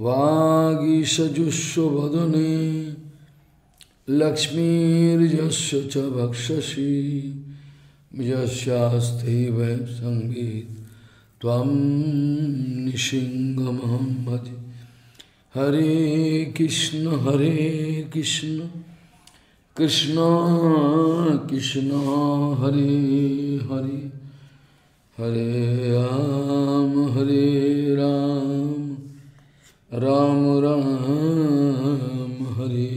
वागीषजुष्व वदने लक्ष्मीर्यस्य च भक्षसि। यस्यास्ते वै सङ्गीत त्वं निशिङ्गमहं भजे हरे कृष्ण हरे कृष्ण कृष्ण कृष्ण, हरे हरे। हरे राम हरे राम। राम राम, हरे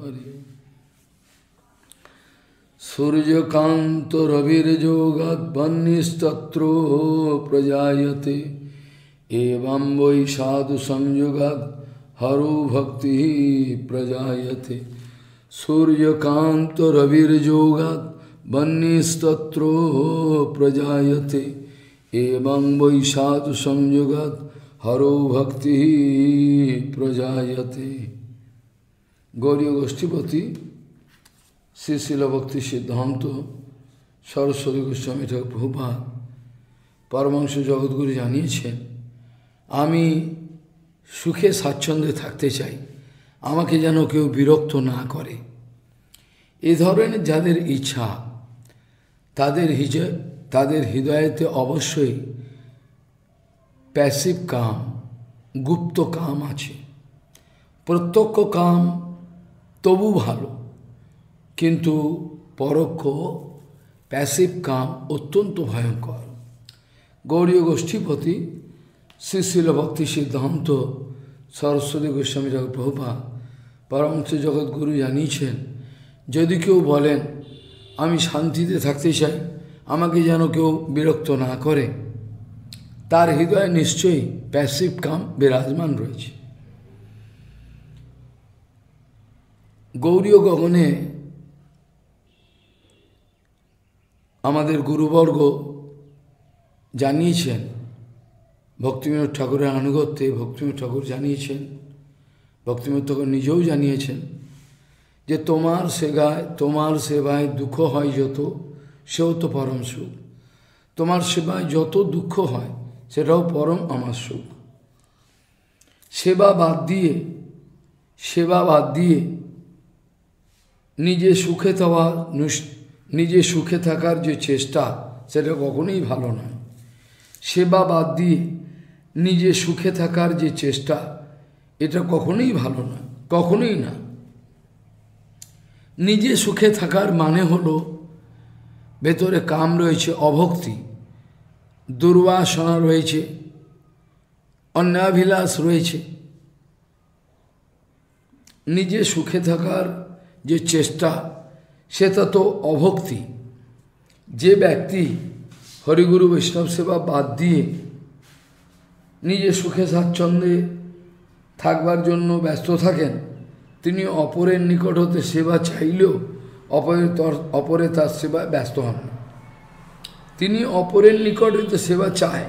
हरे। सूर्यकांत रविर्जोगान्निस्तत्रो प्रजाते एवं वै साधु संयुगात हरो भक्ति प्रजाते सूर्यकांत रविर्जोगात बन्निस्तत्रो प्रजाते एवं वै साधु संयुगात হরো ভক্তি প্রজায়তে। গৌরী গোষ্ঠীপতি শ্রী শিলভক্তি সিদ্ধান্ত, সরস্বতী গোস্বামী ঠাকুর প্রভুপাত পরমাংশ জগৎগুরু জানিয়েছেন, আমি সুখে স্বাচ্ছন্দ্যে থাকতে চাই। আমাকে যেন কেউ বিরক্ত না করে। এ ধরনের যাদের ইচ্ছা, তাদের হিজ, তাদের হৃদয়েতে অবশ্যই প্যাসিভ কাম, গুপ্ত কাম আছে। প্রত্যক্ষ কাম তবু ভালো, কিন্তু পরোক্ষ প্যাসিভ কাম অত্যন্ত ভয়ঙ্কর। গৌরীয় গোষ্ঠীপতি শ্রীশিল ভক্তি সিদ্ধান্ত সরস্বতী গোস্বামী ঠাকুর প্রভুপা পরমংশ জগৎগুরু জানিয়েছেন, যদি কেউ বলেন, আমি শান্তিতে থাকতে চাই, আমাকে যেন কেউ বিরক্ত না করে তার হৃদয়ে নিশ্চয়ই প্যাসিভ কাম বিরাজমান রয়েছে। গৌরীয় গগনে আমাদের গুরুবর্গ জানিয়েছেন ভক্তিবিনোদ ঠাকুরের আনুগত্যে ভক্তিবিনোদ ঠাকুর জানিয়েছেন ভক্তিবিনোদ ঠাকুর নিজেও জানিয়েছেন যে তোমার সেগায়, তোমার সেবায় দুঃখ হয় যত, সেও তো পরম সুখ। তোমার সেবায় যত দুঃখ হয় সেটাও পরম আমার সুখ। সেবা বাদ দিয়ে, সেবা বাদ দিয়ে নিজে সুখে থাকা নিজে সুখে থাকার যে চেষ্টা, সেটা কখনোই ভালো নয়। সেবা বাদ দিয়ে নিজে সুখে থাকার যে চেষ্টা, এটা কখনোই ভালো নয়, কখনোই না। নিজে সুখে থাকার মানে হলো, ভেতরে কাম রয়েছে অভক্তি। দুর্বাসনা রয়েছে, অন্যাভিলাষ রয়েছে। নিজে সুখে থাকার যে চেষ্টা, সেটা তো অভক্তি। যে ব্যক্তি হরিগুরু বৈষ্ণব সেবা বাদ দিয়ে নিজে সুখে স্বাচ্ছন্দ্যে থাকবার জন্য ব্যস্ত থাকেন, তিনি অপরের নিকট হতে সেবা চাইলেও অপরের অপরে তার সেবা ব্যস্ত হন না। তিনি অপরের নিকট হতে সেবা চায়।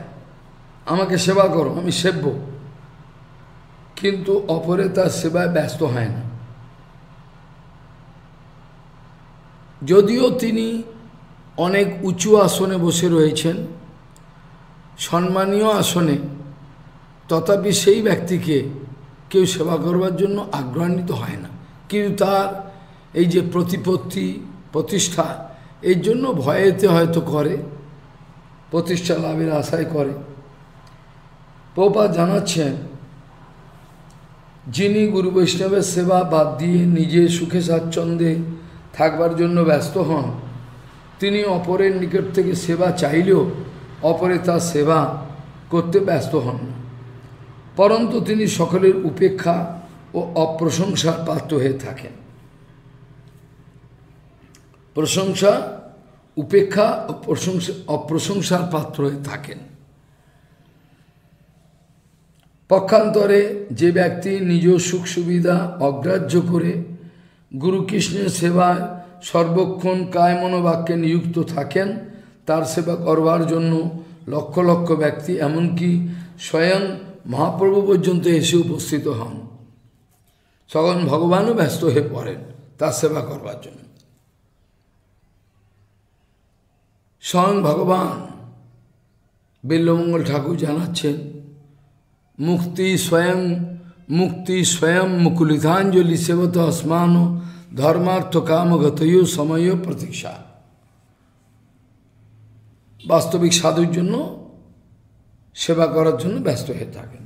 আমাকে সেবা করো, আমি সেব্য। কিন্তু অপরে তার সেবায় ব্যস্ত হয় না। যদিও তিনি অনেক উঁচু আসনে বসে রয়েছেন, সম্মানীয় আসনে, তথাপি সেই ব্যক্তিকে কেউ সেবা করবার জন্য আগ্রহান্বিত হয় না। কিন্তু তার এই যে প্রতিপত্তি, প্রতিষ্ঠা, এর জন্য ভয়েতে হয়তো করে প্রতিষ্ঠা লাভের আশায় করে। পোপা জানাচ্ছেন, যিনি গুরু বৈষ্ণবের সেবা বাদ দিয়ে নিজে সুখে স্বাচ্ছন্দ্যে থাকবার জন্য ব্যস্ত হন, তিনি অপরের নিকট থেকে সেবা চাইলেও অপরে তার সেবা করতে ব্যস্ত হন পরন্তু তিনি সকলের উপেক্ষা ও অপ্রশংসার পাত্র হয়ে থাকেন। প্রশংসা উপেক্ষা অপ্রশংসার পাত্র হয়ে থাকেন। পক্ষান্তরে যে ব্যক্তি নিজ সুখ সুবিধা অগ্রাহ্য করে গুরু কৃষ্ণের সেবায় সর্বক্ষণ কায় মনোবাক্যে নিযুক্ত থাকেন, তার সেবা করবার জন্য লক্ষ লক্ষ ব্যক্তি, এমনকি স্বয়ং মহাপ্রভু পর্যন্ত এসে উপস্থিত হন। তখন ভগবানও ব্যস্ত হয়ে পড়েন তার সেবা করবার জন্য। স্বয়ং ভগবান বিল্লমঙ্গল ঠাকুর জানাচ্ছেন, মুক্তি স্বয়ং মুক্তি স্বয়ং মুকুলিতাঞ্জলি সেবত আসমান ধর্মার্থ কামগতয় সময় প্রতীক্ষা। বাস্তবিক সাধুর জন্য, সেবা করার জন্য ব্যস্ত হয়ে থাকেন।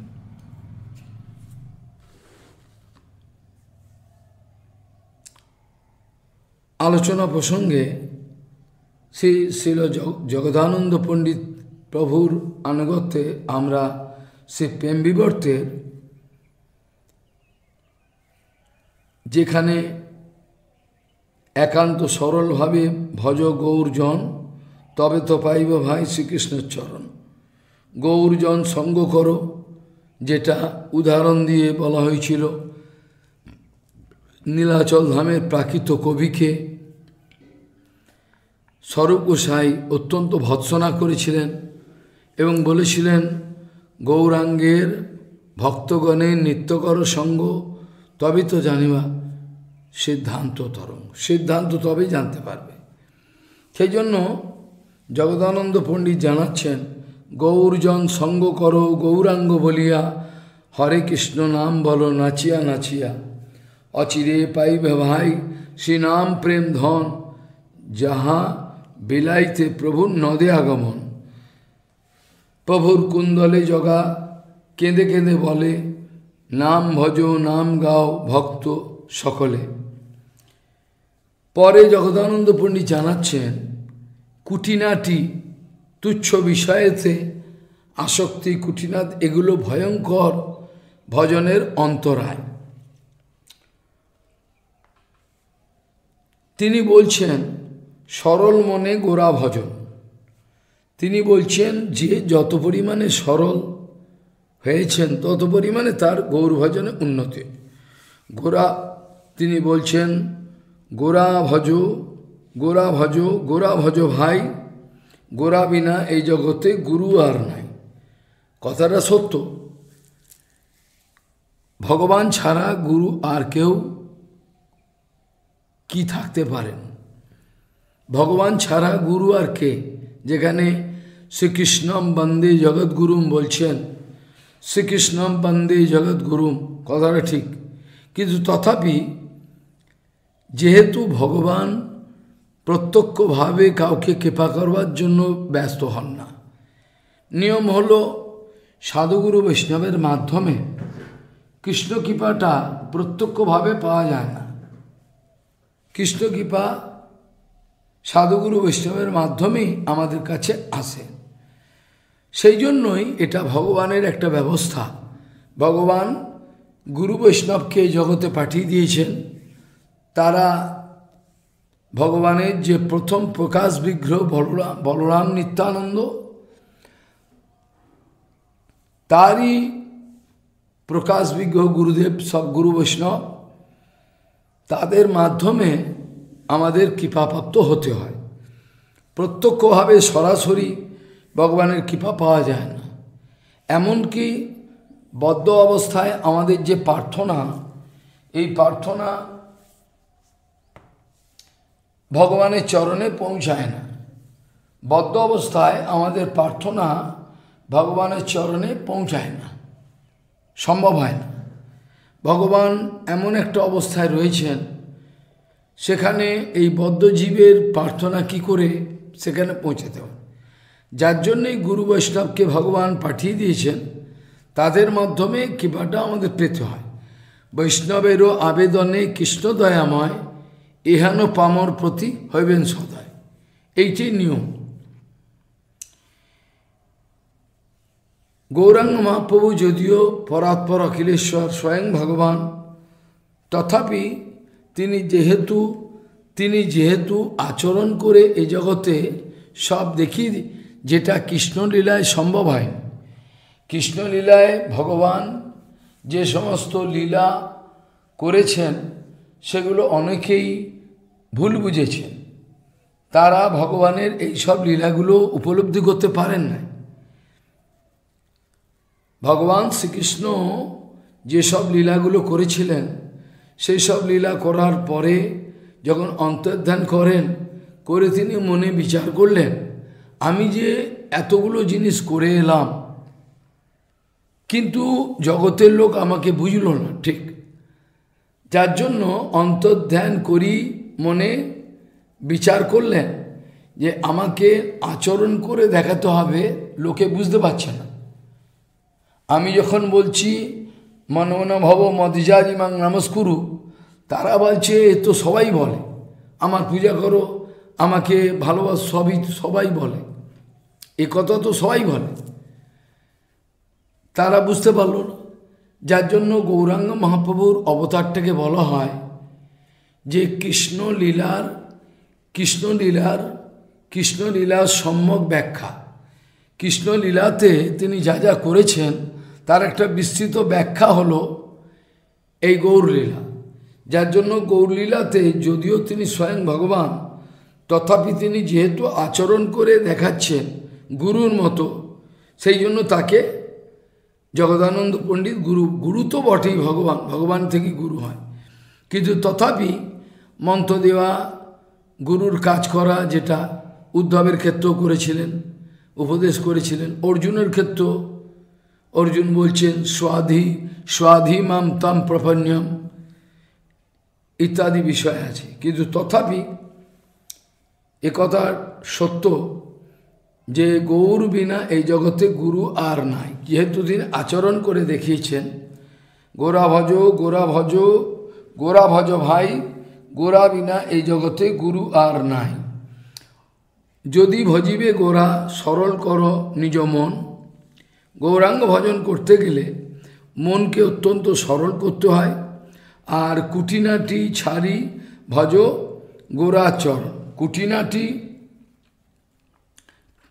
আলোচনা প্রসঙ্গে শ্রী শিল জগদানন্দ পণ্ডিত প্রভুর আনুগত্যে আমরা সে প্রেম বিবর্তের যেখানে একান্ত সরলভাবে ভজ গৌরজন, তবে তো পাইব ভাই শ্রীকৃষ্ণের চরণ। গৌরজন সঙ্গ করো, যেটা উদাহরণ দিয়ে বলা হয়েছিল, নীলাচল ধামের প্রাকৃত কবিকে স্বরূপ গোসাই অত্যন্ত ভৎসনা করেছিলেন এবং বলেছিলেন, গৌরাঙ্গের ভক্তগণের নিত্যকর সঙ্গ তবে তো জানিবা সিদ্ধান্ত তরঙ্গ, সিদ্ধান্ত তবেই জানতে পারবে। সেই জন্য জগদানন্দ পণ্ডিত জানাচ্ছেন, গৌরজন সঙ্গ করো, গৌরাঙ্গ বলিয়া, হরে কৃষ্ণ নাম বলো, নাচিয়া নাচিয়া। অচিরে পাইবে ভাই শ্রীনাম প্রেম ধন, যাহা বিলাইতে প্রভুর নদে আগমন। প্রভুর কুন্দলে জগা, কেঁদে কেঁদে বলে, নাম ভজ, নাম গাও ভক্ত সকলে। পরে জগদানন্দ পণ্ডিত জানাচ্ছেন, কুটিনাটি তুচ্ছ বিষয়েতে আসক্তি কুটিনাথ এগুলো ভয়ঙ্কর ভজনের অন্তরায়। তিনি বলছেন সরল মনে গোড়া ভজন। তিনি বলছেন, যে যত পরিমাণে সরল হয়েছেন, তত পরিমাণে তার গৌর ভজনে উন্নতি। গোড়া তিনি বলছেন, গোরা ভজ গোরা ভজ গোরা ভজ ভাই, গোরা বিনা এই জগতে গুরু আর নাই। কথাটা সত্য। ভগবান ছাড়া গুরু আর কেউ কি থাকতে পারেন? ভগবান ছাড়া গুরু আর কে? যেখানে শ্রীকৃষ্ণম বন্দে জগৎগুরুম বলছেন, শ্রীকৃষ্ণম বন্দে জগৎগুরুম কথাটা ঠিক। কিন্তু তথাপি যেহেতু ভগবান প্রত্যক্ষভাবে কাউকে কৃপা করবার জন্য ব্যস্ত হন না, নিয়ম হল সাধুগুরু বৈষ্ণবের মাধ্যমে কৃষ্ণ কৃপাটা প্রত্যক্ষভাবে পাওয়া যায় না। কৃষ্ণ কৃপা সাধুগুরু বৈষ্ণবের মাধ্যমেই আমাদের কাছে আসে। সেই জন্যই এটা ভগবানের একটা ব্যবস্থা। ভগবান গুরু বৈষ্ণবকে জগতে পাঠিয়ে দিয়েছেন। তারা ভগবানের যে প্রথম প্রকাশ বিগ্রহ বলরাম বলরাম নিত্যানন্দ, তারই প্রকাশ বিগ্রহ গুরুদেব সব গুরু বৈষ্ণব, তাদের মাধ্যমে আমাদের কৃপাপ্রাপ্ত হতে হয়। প্রত্যক্ষভাবে সরাসরি ভগবানের কৃপা পাওয়া যায় না। এমনকি বদ্ধ অবস্থায় আমাদের যে প্রার্থনা, এই প্রার্থনা ভগবানের চরণে পৌঁছায় না। বদ্ধ অবস্থায় আমাদের প্রার্থনা ভগবানের চরণে পৌঁছায় না। সম্ভব হয় না। ভগবান এমন একটা অবস্থায় রয়েছেন সেখানে এই বদ্ধজীবের প্রার্থনা কি করে? সেখানে পৌঁছাতে হয় যার জন্যই গুরু বৈষ্ণবকে ভগবান পাঠিয়ে দিয়েছেন, তাদের মাধ্যমে কৃপাটা আমাদের পেতে হয়। বৈষ্ণবেরও আবেদনে কৃষ্ণ দয়াময় এহান পামর প্রতি হইবেন সদায়। এইটাই নিয়ম। গৌরাঙ্গ মহাপ্রভু যদিও পরাৎপর অখিলেশ্বর স্বয়ং ভগবান, তথাপি তিনি যেহেতু তিনি যেহেতু আচরণ করে এ জগতে সব দেখি যেটা কৃষ্ণলীলায় সম্ভব হয়। কৃষ্ণলীলায় ভগবান যে সমস্ত লীলা করেছেন, সেগুলো অনেকেই ভুল বুঝেছেন। তারা ভগবানের এই সব লীলাগুলো উপলব্ধি করতে পারেন না ভগবান শ্রীকৃষ্ণ যেসব লীলাগুলো করেছিলেন সেই সব লীলা করার পরে যখন অন্তর্ধান করেন, করে তিনি মনে বিচার করলেন, আমি যে এতগুলো জিনিস করে এলাম, কিন্তু জগতের লোক আমাকে বুঝল না, ঠিক। যার জন্য অন্তর্ধ্যান করি মনে বিচার করলেন যে আমাকে আচরণ করে দেখাতে হবে, লোকে বুঝতে পারছে না। আমি যখন বলছি মনমনা ভব মদিজাজিমাং নমস্কুরু। তারা বলছে এ তো সবাই বলে। আমার পূজা করো, আমাকে ভালোবাস সবই, সবাই বলে। এ কথা তো সবাই বলে। তারা বুঝতে পারল না। যার জন্য গৌরাঙ্গ মহাপ্রভুর অবতারটাকে বলা হয় যে, কৃষ্ণ লীলার কৃষ্ণ লীলার কৃষ্ণ লীলার সম্যক ব্যাখ্যা। কৃষ্ণ লীলাতে তিনি যা যা করেছেন তার একটা বিস্তৃত ব্যাখ্যা হলো এই গৌরলীলা। যার জন্য গৌরলীলাতে যদিও তিনি স্বয়ং ভগবান, তথাপি তিনি যেহেতু আচরণ করে দেখাচ্ছেন গুরুর মতো, সেই জন্য তাকে জগদানন্দ পণ্ডিত গুরু গুরু তো বটেই ভগবান ভগবান থেকে গুরু হয়। কিন্তু তথাপি মন্ত্র দেওয়া, গুরুর কাজ করা যেটা উদ্ধবের ক্ষেত্রেও করেছিলেন, উপদেশ করেছিলেন, অর্জুনের ক্ষেত্র অর্জুন বলছেন, স্বাধি স্বাধি মাম তাম প্রপন্যম। ইত্যাদি বিষয় আছে। কিন্তু তথাপি একথার সত্য যে গৌর বিনা এই জগতে গুরু আর নাই। যেহেতু তিনি আচরণ করে দেখিয়েছেন, গোরা ভজ গোরা ভজ গোরা ভজ ভাই, গোরা বিনা এই জগতে গুরু আর নাই। যদি ভজিবে গোরা, সরল কর নিজ মন। গৌরাঙ্গ ভজন করতে গেলে মনকে অত্যন্ত সরল করতে হয়। আর কুটিনাটি ছাড়ি ভজ গোরাচরণ। কুটিনাটি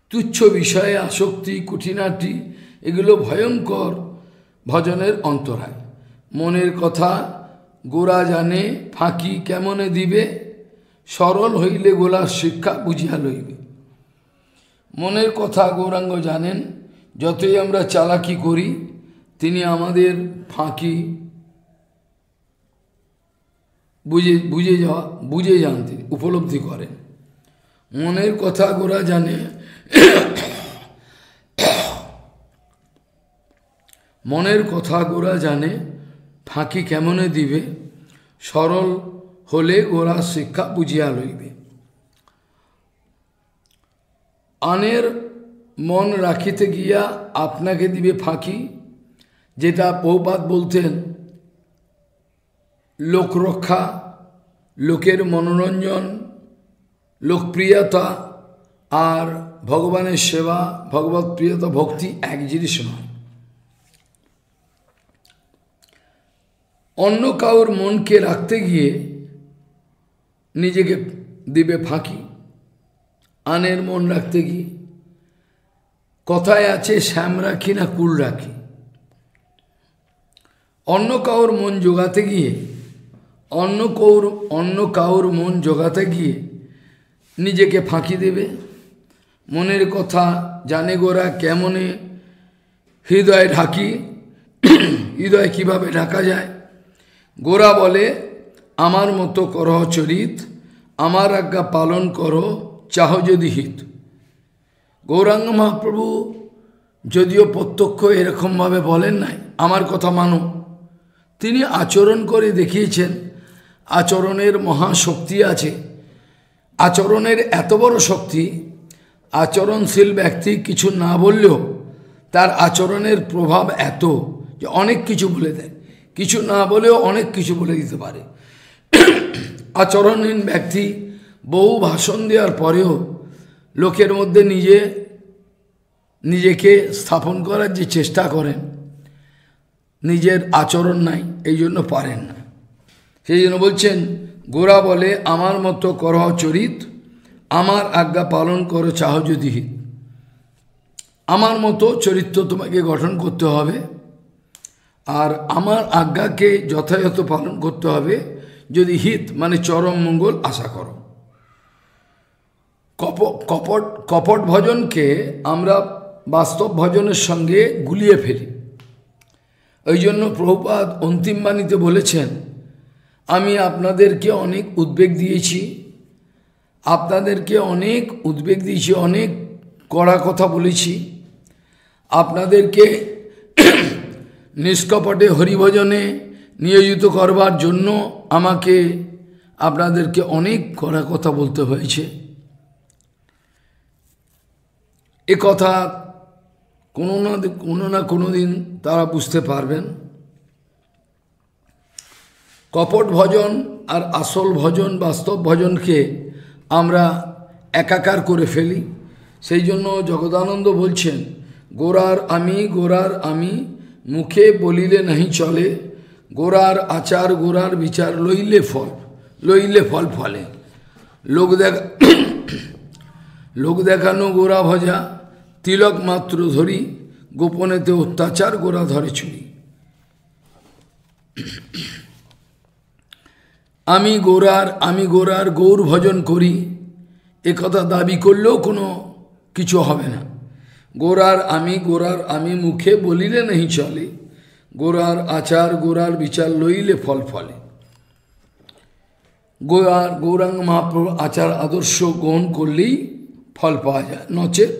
তুচ্ছ বিষয়ে আসক্তি, কুটিনাটি এগুলো ভয়ঙ্কর ভজনের অন্তরায়। মনের কথা গোরা জানে, ফাঁকি কেমনে দিবে? সরল হইলে গোলার শিক্ষা বুঝিয়া লইবে। মনের কথা গৌরাঙ্গ জানেন যতই আমরা চালাকি করি, তিনি আমাদের ফাঁকি বুঝে বুঝে যাওয়া, বুঝে যান তিনি উপলব্ধি করেন। মনের কথা গোরা জানে। মনের কথা গোরা জানে, ফাঁকি কেমনে দিবে? সরল হলে গোরা শিক্ষা বুঝিয়া লইবে। আনের মন রাখিতে গিয়া আপনাকে দিবে ফাঁকি, যেটা বহুপাত বলতেন, লোকরক্ষা, লোকের মনোরঞ্জন, লোকপ্রিয়তা আর ভগবানের সেবা, ভগবত প্রিয়তা, ভক্তি এক জিনিস নয়। অন্য কাউর মনকে রাখতে গিয়ে নিজেকে দিবে ফাঁকি, আনের মন রাখতে গিয়ে। কথায় আছে, শ্যাম রাখি না কুল রাখি? অন্য কাউর মন জোগাতে গিয়ে, অন্য কৌর, অন্য কাউর মন জোগাতে গিয়ে নিজেকে ফাঁকি দেবে? মনের কথা জানে গোরা কেমনে হৃদয় ঢাকি? হৃদয় কীভাবে ঢাকা যায়? গোরা বলে, আমার মতো করহ চরিত, আমার আজ্ঞা পালন করো, চাহ যদি হিত। গৌরাঙ্গ মহাপ্রভু যদিও প্রত্যক্ষ এরকমভাবে বলেন নাই, আমার কথা মানো। তিনি আচরণ করে দেখিয়েছেন, আচরণের মহাশক্তি আছে। আচরণের এত বড় শক্তি, আচরণশীল ব্যক্তি কিছু না বললেও তার আচরণের প্রভাব এত যে অনেক কিছু বলে দেয়। কিছু না বলেও অনেক কিছু বলে দিতে পারে। আচরণহীন ব্যক্তি বহু ভাষণ দেওয়ার পরেও লোকের মধ্যে নিজে নিজেকে স্থাপন করার যে চেষ্টা করেন, নিজের আচরণ নাই, এই জন্য পারেন না। সেই জন্য বলছেন, গোরা বলে, আমার মতো করহ চরিত, আমার আজ্ঞা পালন করো চাহ যদি আমার মতো চরিত্র তোমাকে গঠন করতে হবে, আর আমার আজ্ঞাকে যথাযথ পালন করতে হবে, যদি হিত মানে চরম মঙ্গল আশা করো। কপ, কপট কপট ভজনকে আমরা বাস্তব ভজনের সঙ্গে গুলিয়ে ফেলি। ওই জন্য প্রভুপাত অন্তিম বাণীতে বলেছেন, আমি আপনাদেরকে অনেক উদ্বেগ দিয়েছি, আপনাদেরকে অনেক উদ্বেগ দিয়েছি, অনেক কড়া কথা বলেছি। আপনাদেরকে নিষ্কপটে হরিভজনে নিয়োজিত করবার জন্য আমাকে আপনাদেরকে অনেক কড়া কথা বলতে হয়েছে। এ কথা কোনো না কোনো না কোনো দিন তারা বুঝতে পারবেন। কপট ভজন আর আসল ভজন, বাস্তব ভজনকে আমরা একাকার করে ফেলি। সেই জন্য জগদানন্দ বলছেন, গোরার আমি গোরার আমি, মুখে বলিলে নাহি চলে। গোরার আচার, গোরার বিচার, লইলে ফল লইলে ফল ফলে। লোক দেখা, লোক দেখানো গোরা ভজা তিলক মাত্র ধরি, গোপনেতে অত্যাচার গোড়া ধরে চুরি। আমি গোরার আমি গোরার গৌর ভজন করি, এ কথা দাবি করলেও কোনো কিছু হবে না। গোরার আমি গোরার আমি মুখে বলিলে নেই চলে গোরার আচার গোরার বিচার লইলে ফল ফলে। গোয়ার গৌরাঙ্গ মহাপ্রভু আচার আদর্শ গ্রহণ করলেই ফল পাওয়া যায়, নচেত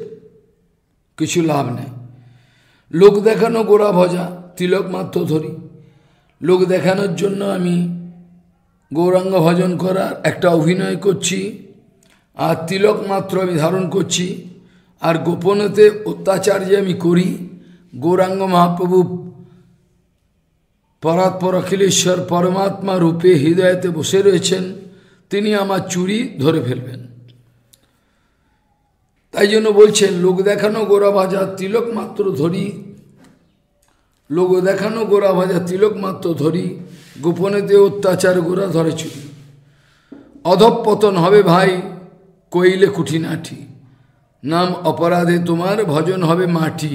কিছু লাভ নেই। লোক দেখানো গোড়া ভজা, তিলক মাত্র ধরি। লোক দেখানোর জন্য আমি গৌরাঙ্গ ভজন করার একটা অভিনয় করছি, আর তিলক মাত্র আমি ধারণ করছি, আর গোপনেতে অত্যাচার যে আমি করি, গৌরাঙ্গ মহাপ্রভু পরাৎপর অখিলেশ্বর পরমাত্মা রূপে হৃদয়তে বসে রয়েছেন, তিনি আমার চুরি ধরে ফেলবেন। তাই জন্য বলছেন, লোক দেখানো গোড়া ভাজা তিলক মাত্র ধরি। লোক দেখানো গোড়া ভাজা তিলক মাত্র ধরি গোপনেতে অত্যাচার গোড়া ধরে চুরি। অধপতন হবে ভাই, কইলে কুঠিনাঠি। নাম অপরাধে তোমার ভজন হবে মাটি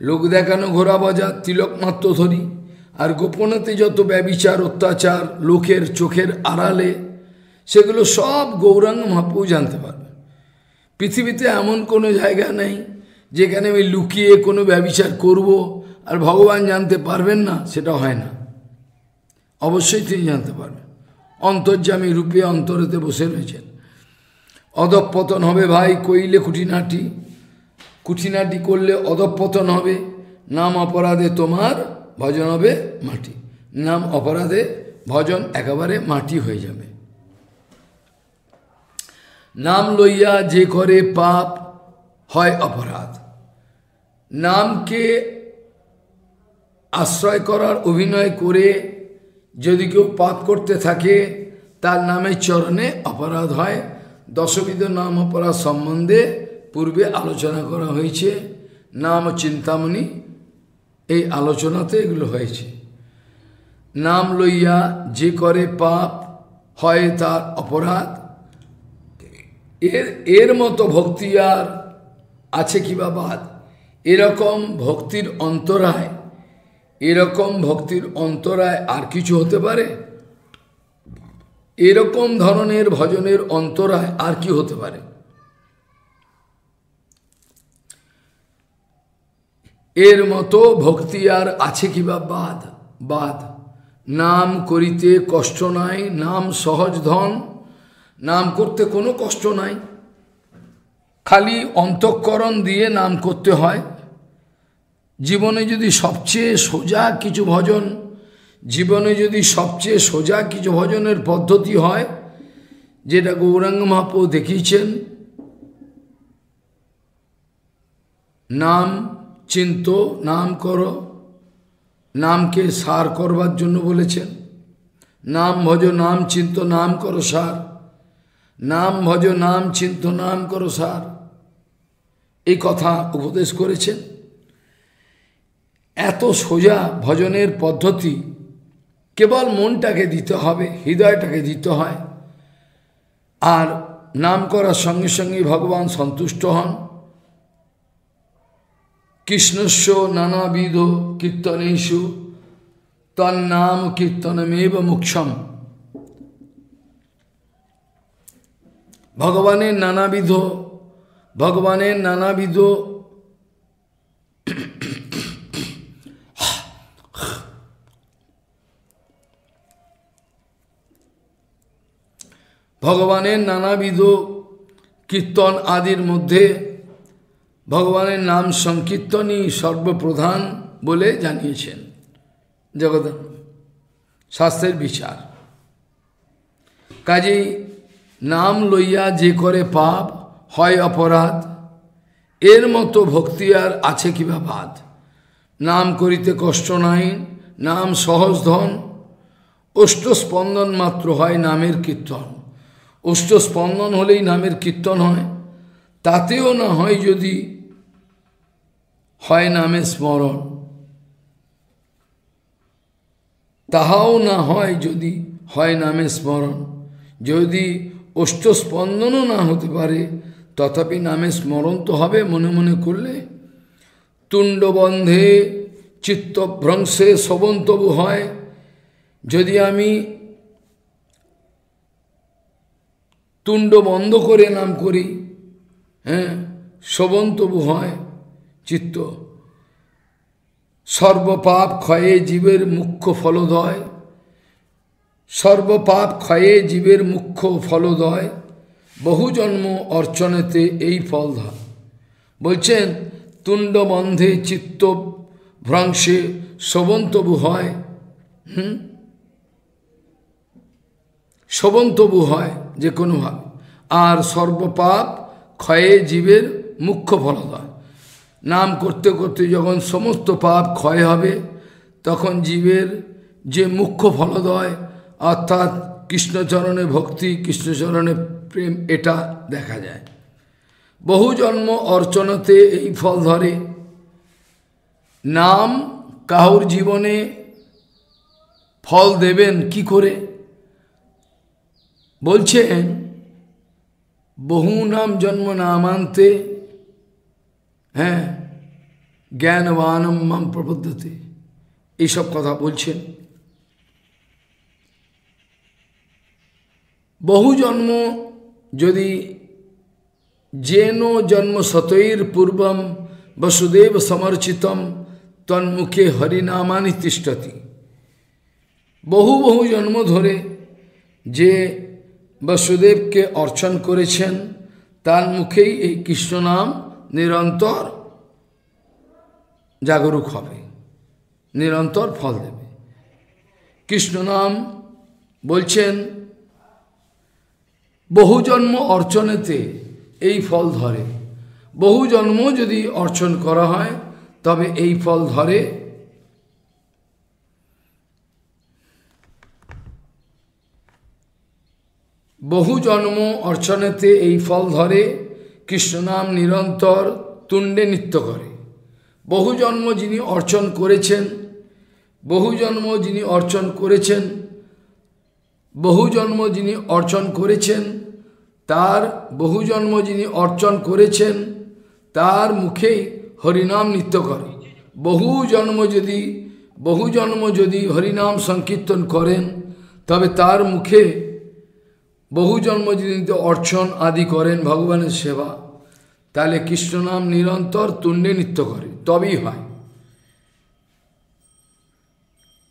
লোক দেখানো ঘোরা বাজা তিলক মাত্র ধরি, আর গোপনেতে যত ব্যবিচার, অত্যাচার, লোকের চোখের আড়ালে, সেগুলো সব গৌরাঙ্গ মহাপ্রভু জানতে পারবে। পৃথিবীতে এমন কোনো জায়গা নেই যেখানে আমি লুকিয়ে কোনো ব্যবিচার করব আর ভগবান জানতে পারবেন না, সেটা হয় না। অবশ্যই তিনি জানতে পারবেন। অন্তর্যামী রূপে অন্তরেতে বসে রয়েছেন। অধপতন হবে ভাই, কইলে খুঁটিনাটি। কুঠিনাটি করলে অধপতন হবে। নাম অপরাধে তোমার ভজন হবে মাটি। নাম অপরাধে ভজন একেবারে মাটি হয়ে যাবে। নাম লইয়া যে করে পাপ হয় অপরাধ। নামকে আশ্রয় করার অভিনয় করে যদি কেউ পাপ করতে থাকে, তার নামের চরণে অপরাধ হয়। দশবিধ নাম অপরাধ সম্বন্ধে পূর্বে আলোচনা করা হয়েছে। নাম চিন্তামণি, এই আলোচনাতে এগুলো হয়েছে। নাম লইয়া যে করে পাপ হয় তার অপরাধ। এর এর মতো ভক্তি আর আছে কি বা বাদ? এরকম ভক্তির অন্তরায়, এরকম ভক্তির অন্তরায় আর কিছু হতে পারে? এরকম ধরনের ভজনের অন্তরায় আর কি হতে পারে? এর মতো ভক্তি আর আছে কি বা বাদ? বাদ। নাম করিতে কষ্ট নাই, নাম সহজ ধন নাম করতে কোনো কষ্ট নাই। খালি অন্তঃকরণ দিয়ে নাম করতে হয়। জীবনে যদি সবচেয়ে সোজা কিছু ভজন, জীবনে যদি সবচেয়ে সোজা কিছু ভজনের পদ্ধতি হয়, যেটা গৌরাঙ্গ মহাপ্রভু দেখিয়েছেন, নাম চিন্ত, নাম করো, নামকে সার করবার জন্য বলেছেন। নাম ভজ, নাম চিন্ত, নাম করো সার। নাম ভজ, নাম চিন্ত, নাম করো সার এই কথা উপদেশ করেছেন। এত সোজা ভজনের পদ্ধতি কেবল মনটাকে দিতে হবে, হৃদয়টাকে দিতে হয়। আর নাম করার সঙ্গে সঙ্গে ভগবান সন্তুষ্ট হন। কৃষ্ণস্য নানাবিধ কীর্তনেশু তন্নাম কীর্তনমেব মুক্ষম ভগবানের নানাবিধ ভগবানের নানাবিধ ভগবানের নানাবিধ কীর্তন আদির মধ্যে ভগবানের নাম সংকীর্তনই সর্বপ্রধান বলে জানিয়েছেন জগৎ শাস্ত্রের বিচার। কাজেই নাম লইয়া যে করে পাপ, হয় অপরাধ। এর মতো ভক্তি আর আছে কিবা বাদ? নাম করিতে কষ্ট নাই, নাম সহজ ধন। অষ্টস্পন্দন মাত্র হয় নামের কীর্তন। অষ্টস্পন্দন হলেই নামের কীর্তন হয়। তাতেও না হয় যদি হয় নামে স্মরণ। তাহাও না হয় যদি হয় নামে স্মরণ। যদি অষ্টস্পন্দনও না হতে পারে। তথাপি নামে স্মরণ তো হবে মনে মনে করলে। তুণ্ডবন্ধে চিত্তভ্রংশে শবন্তবু হয়। যদি আমি তুণ্ড বন্ধ করে নাম করি হ্যাঁ শোভন্তবু হয় চিত্ত। সর্বপাপ ক্ষয়ে জীবের মুখ্য ফলদয়। সর্বপাপ ক্ষয়ে জীবের মুখ্য ফলদয়। বহু জন্ম অর্চনেতে এই ফল ধর বলছেন, তুণ্ডবন্ধে চিত্ত ভ্রংশে শোভন্তবু হয়। হুম? শোভন্তবু হয়, যে কোনোভাবে আর সর্বপাপ ক্ষয়ে জীবের মুখ্য ফলদয়। নাম করতে করতে যখন সমস্ত পাপ ক্ষয় হবে, তখন জীবের যে মুখ্য ফলদয় অর্থাৎ কৃষ্ণচরণে ভক্তি, কৃষ্ণচরণে প্রেম, এটা দেখা যায়। বহু জন্ম অর্চনাতে এই ফল ধরে। নাম কাহুর জীবনে ফল দেবেন কি করে? বলছেন, বহু নাম জন্ম নামান্তে হ্যাঁ জ্ঞানবানম মাম প্রবদ্ধতে। এইসব কথা বলছেন। বহু জন্ম যদি যেন জন্ম শতৈর পূর্বম বসুদেব সমর্চিতম, তন্মুখে হরিনামানি তিষ্ঠতি। বহু বহু জন্ম ধরে যে বসুদেবকে অর্চন করেছেন, তার মুখেই এই কৃষ্ণনাম নিরন্তর জাগরুক হবে, নিরন্তর ফল দেবে। কৃষ্ণনাম বলছেন বহু জন্ম অর্চনেতে এই ফল ধরে। বহু জন্ম যদি অর্চন করা হয়, তবে এই ফল ধরে বহু জন্ম অর্চনেতে এই ফল ধরে কৃষ্ণনাম নিরন্তর তুণ্ডে নৃত্য করে। বহু জন্ম যিনি অর্চন করেছেন বহু জন্ম যিনি অর্চন করেছেন বহু জন্ম যিনি অর্চন করেছেন, তার বহু জন্ম যিনি অর্চন করেছেন, তার মুখেই হরিনাম নৃত্য করে। বহু জন্ম যদি বহু জন্ম যদি হরিনাম সংকীর্তন করেন, তবে তার মুখে বহু জন্ম যদি অর্চন আদি করেন ভগবানের সেবা, তাহলে কৃষ্ণনাম নিরন্তর তুণ্ডে নৃত্য করে, তবেই হয়।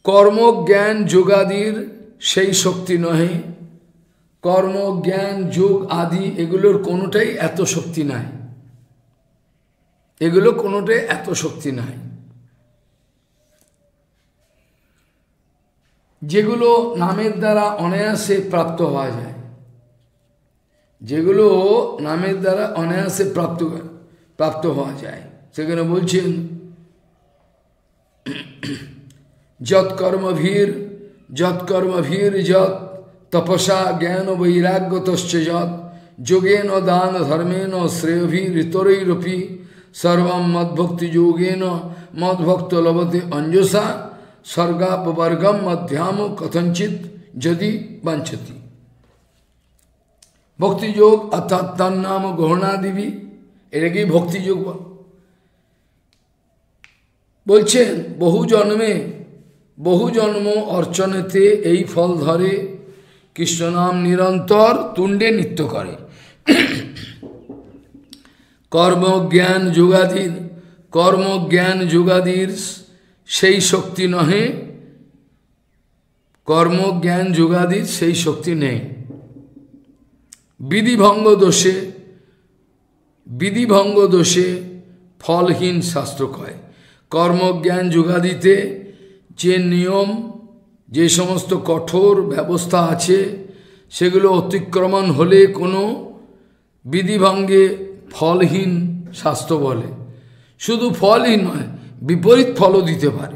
কর্ম জ্ঞান যোগাদির সেই শক্তি নহে। কর্ম, জ্ঞান, যোগ আদি এগুলোর কোনোটাই এত শক্তি নাই। এগুলো কোনোটাই এত শক্তি নাই। যেগুলো নামের দ্বারা অনায়াসে প্রাপ্ত হওয়া যায়। যেগুলো নামের দ্বারা অনায়াসে প্রাপ্ত প্রাপ্ত হওয়া যায়। সেখানে বলছেন, যৎকর্মভীর যৎকর্মভীর যৎ তপসা জ্ঞান বৈরাগ্যতশ্চ যৎ যোগেন দান ধর্মেন শ্রেয়ভীরিতরৈরপি সর্বম মদ্ভক্তি যোগেন মদ্ভক্ত লভতে অঞ্জসা স্বর্গাপবর্গম মধ্যাম কথঞ্চিত যদি বাঞ্ছতি ভক্তিযোগ অর্থাৎ তার নাম গহনাদিবি এটাকেই ভক্তিযোগ বলছেন বহু জন্মে বহু জন্ম অর্চনেতে এই ফল ধরে। কৃষ্ণনাম নিরন্তর তুণ্ডে নৃত্য করে। কর্মজ্ঞান যোগাদির কর্মজ্ঞান যুগাদির সেই শক্তি নহে। কর্মজ্ঞান যুগাদির সেই শক্তি নেই। বিধিভঙ্গ দোষে বিধিভঙ্গ দোষে ফলহীন শাস্ত্র কয়। কর্মজ্ঞান যোগাদিতে যে নিয়ম, যে সমস্ত কঠোর ব্যবস্থা আছে, সেগুলো অতিক্রমণ হলে কোনো বিধিভঙ্গে ফলহীন স্বাস্থ্য বলে। শুধু ফলহীন নয়, বিপরীত ফলও দিতে পারে।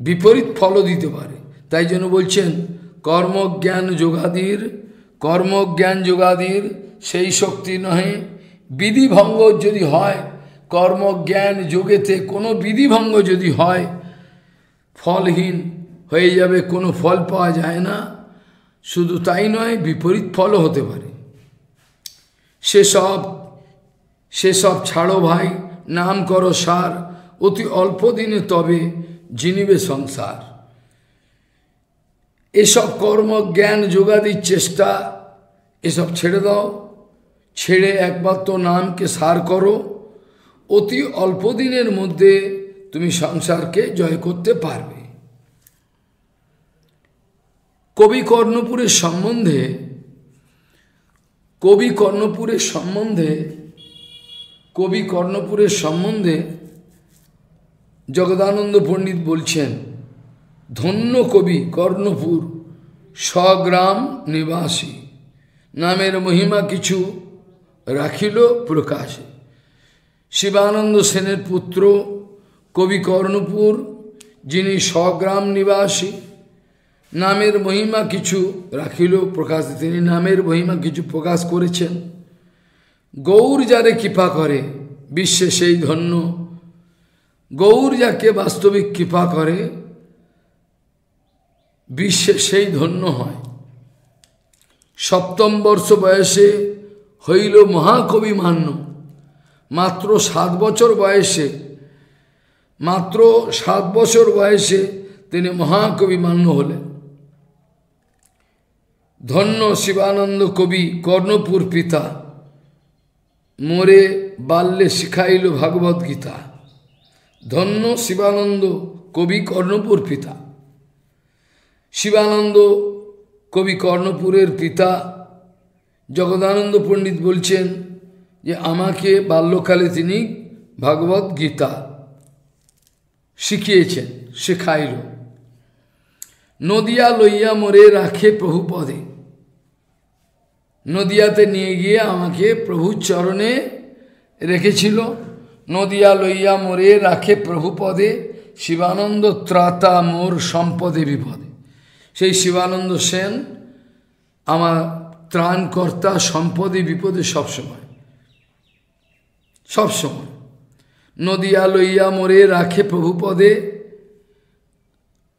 বিপরীত ফলও দিতে পারে। তাই জন্য বলছেন, কর্মজ্ঞান যোগাদির কর্মজ্ঞান যোগাদির সেই শক্তি নহে, বিধিভঙ্গ যদি হয় কর্মজ্ঞান যোগেতে কোনো বিধিভঙ্গ যদি হয়, ফলহীন হয়ে যাবে, কোনো ফল পাওয়া যায় না। শুধু তাই নয়, বিপরীত ফলও হতে পারে। সেসব সেসব ছাড়ো ভাই, নাম করো সার, অতি অল্প দিনে তবে জিনিবে সংসার। এসব কর্ম জ্ঞান যোগাদির চেষ্টা, এসব ছেড়ে দাও। ছেড়ে একমাত্র নামকে সার করো। অতি অল্প দিনের মধ্যে তুমি সংসারকে জয় করতে পারবে। কবি কর্ণপুরের সম্বন্ধে, কবি কর্ণপুরের সম্বন্ধে, কবি কর্ণপুরের সম্বন্ধে জগদানন্দ পণ্ডিত বলছেন, ধন্য কবি কর্ণপুর, স্বগ্রাম নিবাসী। নামের মহিমা কিছু রাখিল প্রকাশে। শিবানন্দ সেনের পুত্র কবি কর্ণপুর, যিনি স্বগ্রাম নিবাসী, নামের মহিমা কিছু রাখিল প্রকাশ তিনি নামের মহিমা কিছু প্রকাশ করেছেন। গৌর যারে কৃপা করে, বিশ্বে সেই ধন্য। গৌর যাকে বাস্তবিক কৃপা করে, বিশ্বে সেই ধন্য হয়। সপ্তম বর্ষ বয়সে হইল মহাকবি মান্য। মাত্র সাত বছর বয়সে, মাত্র সাত বছর বয়সে তিনি মহাকবি মান্য হলেন। ধন্য শিবানন্দ কবি কর্ণপুর পিতা, মোরে বাল্যে শিখাইল ভাগবত গীতা। ধন্য শিবানন্দ কবি কর্ণপুর পিতা। শিবানন্দ কবি কর্ণপুরের পিতা জগদানন্দ পণ্ডিত বলছেন যে আমাকে বাল্যকালে তিনি ভাগবত গীতা শিখিয়েছেন, শেখাইল। নদিয়া লইয়া মোরে রাখে প্রভু পদে নদিয়াতে নিয়ে গিয়ে আমাকে প্রভুর চরণে রেখেছিল। নদিয়া লইয়া মোরে রাখে প্রভু পদে শিবানন্দ ত্রাতা মোর সম্পদে বিপদে। সেই শিবানন্দ সেন আমার ত্রাণকর্তা, সম্পদে বিপদে সবসময়। সবসময় নদিয়া লইয়া মোরে রাখে প্রভু পদে।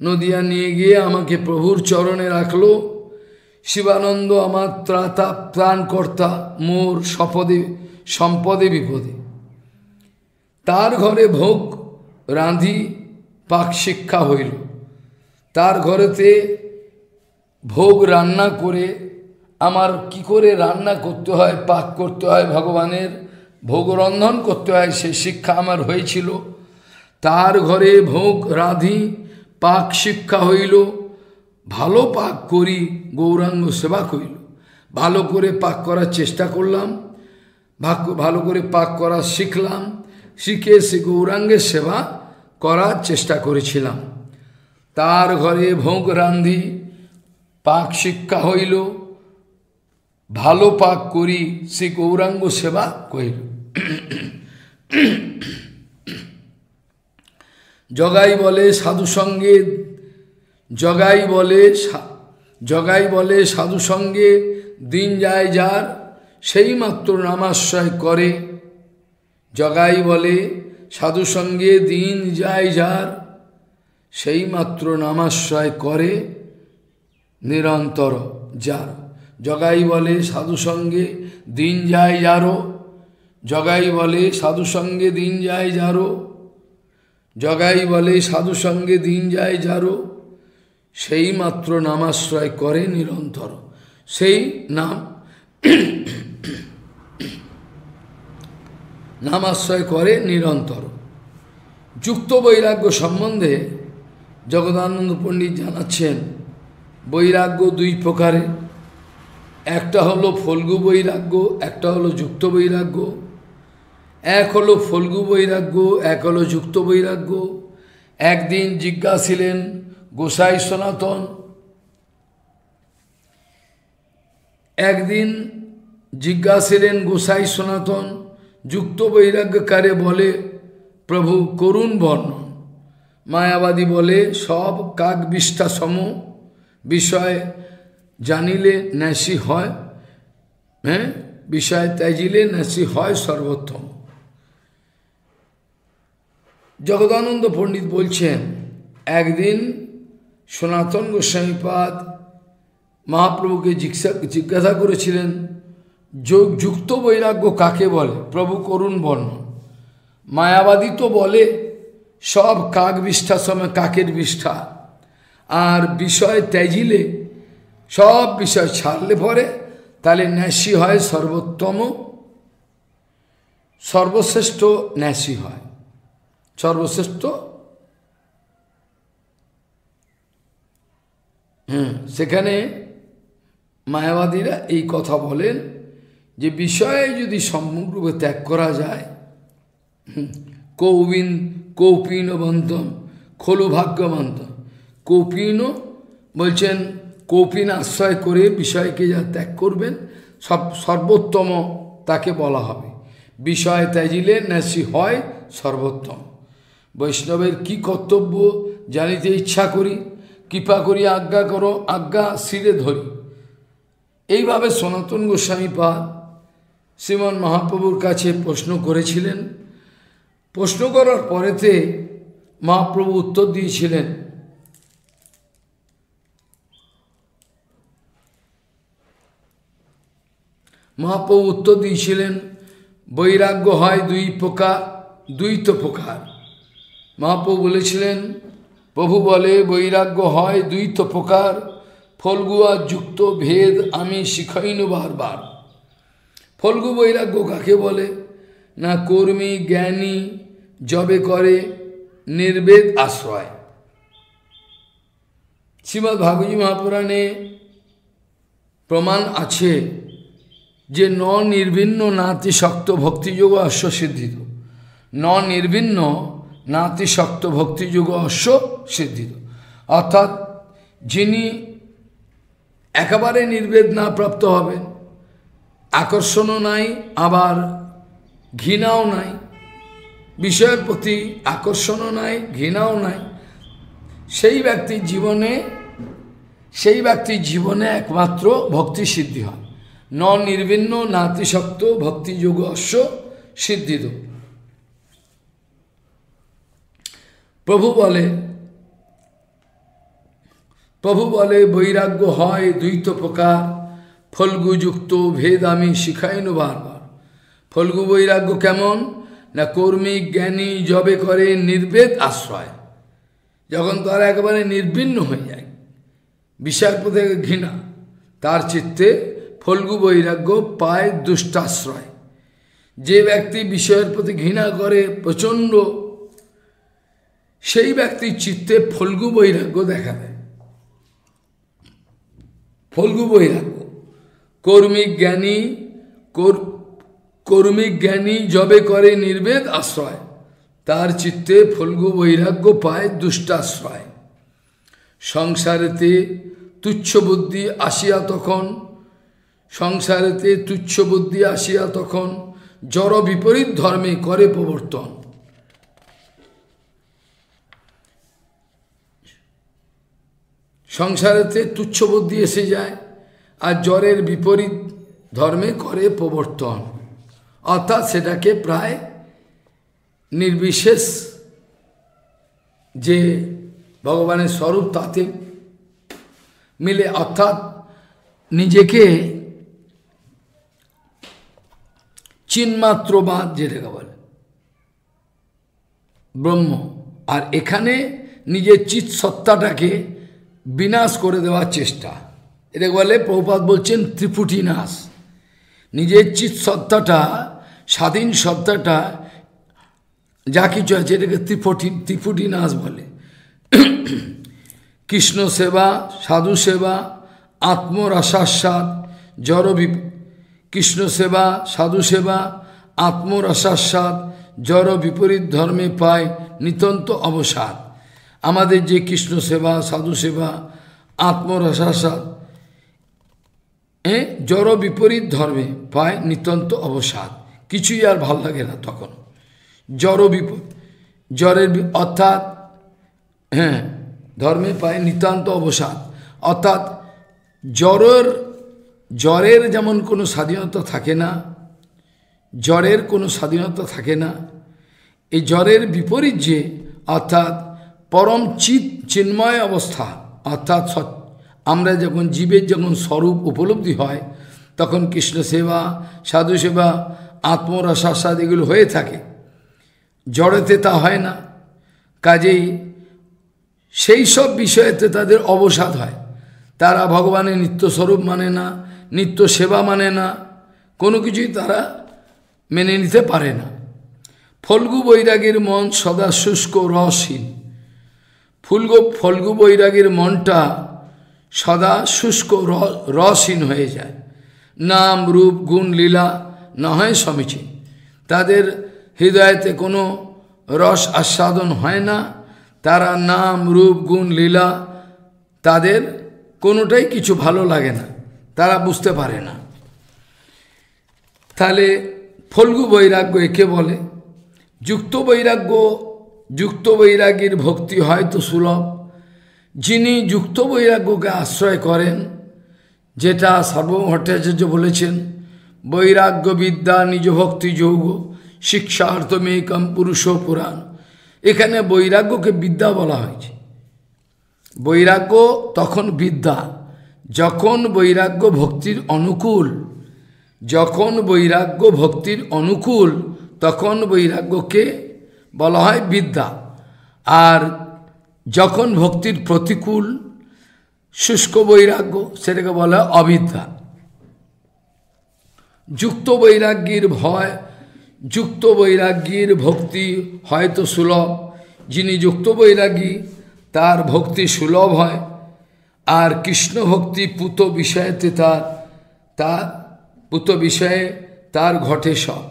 নদিয়া নিয়ে গিয়ে আমাকে প্রভুর চরণে রাখল। শিবানন্দ আমার ত্রাতা প্রাণকর্তা মোর সপদে, সম্পদে বিপদে। তার ঘরে ভোগ, রাঁধি, পাক শিক্ষা হইল। তার ঘরেতে ভোগ রান্না করে আমার কি করে রান্না করতে হয়, পাক করতে হয় ভগবানের? ভোগ রন্ধন করতে হয়, সে শিক্ষা আমার হয়েছিল। তার ঘরে ভোগ রাধি, পাক শিক্ষা হইল। ভালো পাক করি, গৌরাঙ্গ সেবা করিল। ভালো করে পাক করার চেষ্টা করলাম ভালো করে পাক করা শিখলাম, শিখে সে গৌরাঙ্গের সেবা করার চেষ্টা করেছিলাম। তার ঘরে ভোগ রান্ধি পাক শিক্ষা হইল। ভালো পাক করি, সে গৌরাঙ্গ সেবা কহিল জগাই বলে সাধু সঙ্গে জগাই বলে জগাই বলে সাধু সঙ্গে, দিন যায় যার, সেই মাত্র নামাশ্রয় করে। জগাই বলে সাধু সঙ্গে, দিন যায় যার, সেই মাত্র নামাশ্রয় করে, নিরন্তর যার। জগাই বলে সাধু সঙ্গে দিন যায় যারো। জগাই বলে সাধু সঙ্গে দিন যায় যারো। জগাই বলে সাধু সঙ্গে দিন যায় যারো। সেই মাত্র নামাশ্রয় করে নিরন্তর। সেই নাম নামাশ্রয় করে নিরন্তর। যুক্ত বৈরাগ্য সম্বন্ধে জগদানন্দ পণ্ডিত জানাচ্ছেন, বৈরাগ্য দুই প্রকারে। একটা হলো ফল্গু বৈরাগ্য, একটা হলো যুক্ত বৈরাগ্য, এক হলো ফল্গু বৈরাগ্য, এক হলো যুক্ত বৈরাগ্য। একদিন জিজ্ঞাসিলেন, গোসাই সনাতন, একদিন জিজ্ঞাসিলেন গোসাই সনাতন, যুক্ত বৈরাগ্যকারে বলে? প্রভু, করুণ বর্ণন মায়াবাদী বলে, সব কাক বিষ্ঠা সম। বিষয় জানিলে ন্যাসি হয় হ্যাঁ? বিষয় ত্যাজিলে ন্যাসি হয় সর্বোত্তম। জগদানন্দ পণ্ডিত বলছেন, একদিন সনাতন গোস্বামীপাদ মহাপ্রভুকে জিজ্ঞাসা করেছিলেন, যোগ যুক্ত বৈরাগ্য কাকে বলে? প্রভু করুণ বর্ণ। মায়াবাদী তো বলে, সব কাক বিষ্ঠার সময় কাকের বিষ্ঠা। আর বিষয় ত্যাজিলে সব বিষয় ছাড়লে পরে তাহলে ন্যাসি হয় সর্বোত্তম, সর্বশ্রেষ্ঠ ন্যাসি হয়। সর্বশ্রেষ্ঠ? হ্যাঁ সেখানে মায়াবাদীরা এই কথা বলেন যে বিষয়ে যদি সম্মুখরূপে ত্যাগ করা যায় কৌবিন কৌপিন বন্তম খোলো ভাগ্যবন্তম কৌপিন বলছেন কৌপিন আশ্রয় করে বিষয়কে যা ত্যাগ করবেন, সব সর্বোত্তম তাকে বলা হবে। বিষয় ত্যাজিলে ন্যাসি হয় সর্বোত্তম। বৈষ্ণবের কি কর্তব্য জানিতে ইচ্ছা করি, কৃপা করি আজ্ঞা করো, আজ্ঞা শিরে ধরি। এইভাবে সনাতন গোস্বামী পাদ শ্রীমন মহাপ্রভুর কাছে প্রশ্ন করেছিলেন। প্রশ্ন করার পরেতে মহাপ্রভু উত্তর দিয়েছিলেন মহাপ্রভু উত্তর দিয়েছিলেন, বৈরাগ্য হয় দুই প্রকার দুইত প্রকার। মহাপ্রভু বলেছিলেন, প্রভু বলে বৈরাগ্য হয় দুইত প্রকার ফলগুয়া যুক্ত ভেদ আমি শিখাইনু বারবার। ফলগু বৈরাগ্য কাকে বলে? না কর্মী, জ্ঞানী, জবে করে, নির্বেদ আশ্রয়। শ্রীমৎ ভাগবতী মহাপুরাণে প্রমাণ আছে যে ন নির্ভিন্ন নাতি শক্ত ভক্তিযোগ অশ্ব সিদ্ধিত। ন নির্ভিন্ন নাতি শক্ত ভক্তিযোগ অশ্ব সিদ্ধিত। অর্থাৎ যিনি একেবারে নির্বেদ না প্রাপ্ত হবেন, আকর্ষণও নাই, আবার ঘৃণাও নাই, বিষয়ের প্রতি আকর্ষণও নাই, ঘৃণাও নাই, সেই ব্যক্তির জীবনে, সেই ব্যক্তির জীবনে একমাত্র ভক্তি সিদ্ধি হয়। ন নির্বিন্ন নাতিশক্ত ভক্তিযোগ অশ্ব সিদ্ধিত প্রভু বলে প্রভু বলে বৈরাগ্য হয় দ্বৈত প্রকার ফলগুযুক্ত ভেদ আমি শিখাইনু বারবার ফলগু বৈরাগ্য কেমন না কর্মী জ্ঞানী জবে করে নির্বেদ আশ্রয় যখন তারা একেবারে নির্বিন্ন হয়ে যায় বিষাক্ত থেকে ঘৃণা তার চিত্তে ফলগু বৈরাগ্য পায় দুষ্টাশ্রয়। যে ব্যক্তি বিষয়ের প্রতি ঘৃণা করে প্রচণ্ড, সেই ব্যক্তির চিত্তে ফলগু বৈরাগ্য দেখা দেয়। ফলগু বৈরাগ্য। কর্মিক জ্ঞানী কর্মিক জ্ঞানী জবে করে নির্বেদ আশ্রয়, তার চিত্তে ফলগু বৈরাগ্য পায় দুষ্টাশ্রয়। সংসারেতে তুচ্ছ বুদ্ধি আসিয়া তখন সংসারেতে তুচ্ছ বুদ্ধি আসিয়া তখন জড় বিপরীত ধর্মে করে প্রবর্তন। সংসারেতে তুচ্ছ বুদ্ধি এসে যায় আর জ্বরের বিপরীত ধর্মে করে প্রবর্তন। অর্থাৎ সেটাকে প্রায় নির্বিশেষ যে ভগবানের স্বরূপ তাতে মিলে, অর্থাৎ নিজেকে চিন্মাত্রবাদ যেটাকে বলে। ব্রহ্ম। আর এখানে নিজের চিৎ সত্তাটাকে বিনাশ করে দেওয়ার চেষ্টা। এটাকে বলে প্রপাত বলছেন ত্রিপুটি নাশ নিজের চিৎ সত্তাটা, স্বাধীন সত্তাটা, যা কিছু আছে এটাকে ত্রিপুটি ত্রিপুটি নাশ বলে। কৃষ্ণ সেবা, সাধু সেবা, আত্মরসাস্বাদ জড় কৃষ্ণ সেবা, সাধু সেবা, আত্মরসাস্বাদ, জড় বিপরীত ধর্মে পায় নিতন্ত অবসাদ। আমাদের যে কৃষ্ণ সেবা, সাধু সেবা, আত্মরসাস্বাদ, এ, জড় বিপরীত ধর্মে পায় নিতন্ত অবসাদ। কিছুই আর ভালো লাগে না তখন। জড় বিপ জ্বরের অর্থাৎ হ্যাঁ ধর্মে পায় নিতান্ত অবসাদ। অর্থাৎ জ্বরের জ্বরের যেমন কোনো স্বাধীনতা থাকে না, জ্বরের কোনো স্বাধীনতা থাকে না। এই জ্বরের বিপরীত যে, অর্থাৎ পরম চিত চিন্ময় অবস্থা, অর্থাৎ আমরা যখন জীবের যখন স্বরূপ উপলব্ধি হয়, তখন কৃষ্ণ সেবা সাধু সেবা আত্মরসাস্বাদ এগুলো হয়ে থাকে। জড়েতে তা হয় না। কাজেই সেই সব বিষয়েতে তাদের অবসাদ হয়। তারা ভগবানের নিত্যস্বরূপ মানে না নিত্য সেবা মানে না, কোনো কিছুই তারা মেনে নিতে পারে না। ফলগু বৈরাগীর মন সদা শুষ্ক রসহীন ফুলগো, ফলগু বৈরাগীর মনটা সদা শুষ্ক রসহীন হয়ে যায়। নাম, রূপ, গুণ, লীলা না হয় সমীচীন। তাদের হৃদয়তে কোনো রস আস্বাদন হয় না। তারা নাম, রূপ, গুণ, লীলা তাদের কোনোটাই কিছু ভালো লাগে না। তারা বুঝতে পারে না। তাহলে ফল্গু বৈরাগ্য একে বলে। যুক্ত বৈরাগ্য, যুক্ত বৈরাগীর ভক্তি হয়তো সুলভ। যিনি যুক্ত বৈরাগ্যকে আশ্রয় করেন, যেটা সর্বভট্টাচার্য বলেছেন বৈরাগ্য বিদ্যা নিজ ভক্তি যৌগ, শিক্ষার্থমেকম পুরুষ পুরাণ। এখানে বৈরাগ্যকে বিদ্যা বলা হয়েছে। বৈরাগ্য তখন বিদ্যা। যখন বৈরাগ্য ভক্তির অনুকূল, যখন বৈরাগ্য ভক্তির অনুকূল, তখন বৈরাগ্যকে বলা হয় বিদ্যা। আর যখন ভক্তির প্রতিকূল, শুষ্ক বৈরাগ্য, সেটাকে বলা হয় অবিদ্যা। যুক্ত বৈরাগ্যের ভয়, যুক্ত বৈরাগ্যের ভক্তি হয়তো সুলভ। যিনি যুক্ত বৈরাগী, তার ভক্তি সুলভ হয়। আর কৃষ্ণ ভক্তি পুত বিষয়েতে তার তার পুত বিষয়ে তার ঘটে সব।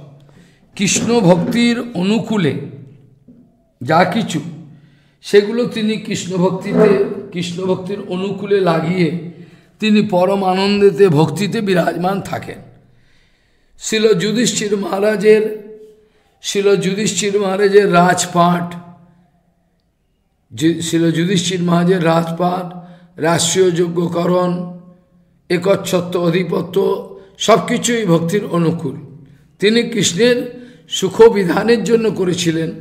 কৃষ্ণ ভক্তির অনুকূলে যা কিছু, সেগুলো তিনি কৃষ্ণ ভক্তিতে কৃষ্ণ ভক্তির অনুকূলে লাগিয়ে তিনি পরম আনন্দেতে ভক্তিতে বিরাজমান থাকেন। শিল যুধিষ্ঠির মহারাজের, শিল যুধিষ্ঠির মহারাজের রাজপাট শিল যুধিষ্ঠির মহারাজের রাজপাট রাষ্ট্রীয় যোগ্যকরণ একচ্ছত্ব অধিপত্য সব কিছুই ভক্তির অনুকূল। তিনি কৃষ্ণের সুখবিধানের জন্য করেছিলেন।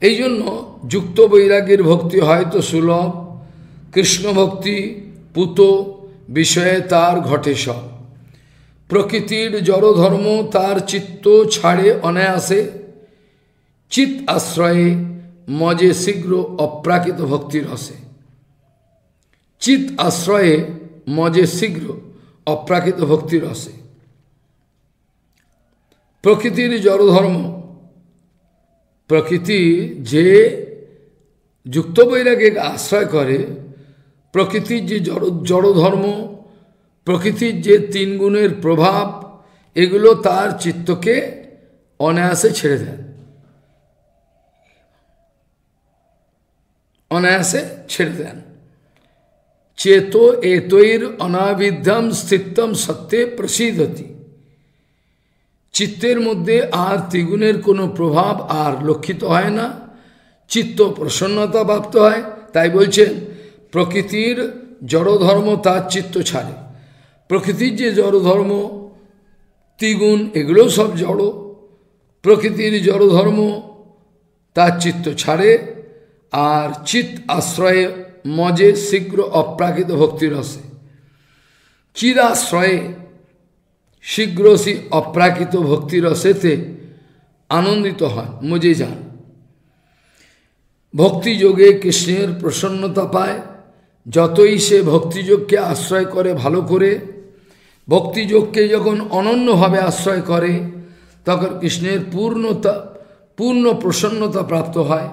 এই জন্য যুক্ত বৈরাগীর ভক্তি হয়তো সুলভ কৃষ্ণ ভক্তি পুত, বিষয়ে তার ঘটে সব। প্রকৃতির জড়ধর্ম তার চিত্ত ছাড়ে অনায়াসে চিত আশ্রয়ে মজে শীঘ্র অপ্রাকৃত ভক্তির রসে। চিত আশ্রয়ে মজে শীঘ্র অপ্রাকৃত ভক্তির রসে। প্রকৃতির জড়ধর্ম, প্রকৃতি যে যুক্ত বৈরাগে আশ্রয় করে, প্রকৃতির যে জড়, জড়ধর্ম, প্রকৃতির যে তিন গুণের প্রভাব, এগুলো তার চিত্তকে অনায়াসে ছেড়ে দেয়। অনায়াসে ছেড়ে দেন। চেতো এতৈর অনাবিদ্যম স্থিতম সত্যে প্রসিদ্ধতি চিত্তের মধ্যে আর ত্রিগুণের কোনো প্রভাব আর লক্ষিত হয় না। চিত্ত প্রসন্নতা প্রাপ্ত হয়। তাই বলছেন, প্রকৃতির জড়ধর্ম তার চিত্ত ছাড়ে। প্রকৃতির যে জড়ধর্ম, ত্রিগুণ, এগুলোও সব জড়। প্রকৃতির জড়ধর্ম তার চিত্ত ছাড়ে। আর চিত আশ্রয়ে মজে শীঘ্র অপ্রাকৃত ভক্তির রসে। চিরাশ্রয়ে শীঘ্র সে অপ্রাকৃত ভক্তির রসেতে আনন্দিত হয় মজে যান। ভক্তিযোগে কৃষ্ণের প্রসন্নতা পায়। যতই সে ভক্তিযোগকে আশ্রয় করে ভালো করে, ভক্তিযোগকে যখন অনন্যভাবে আশ্রয় করে, তখন কৃষ্ণের পূর্ণতা, পূর্ণ প্রসন্নতা প্রাপ্ত হয়।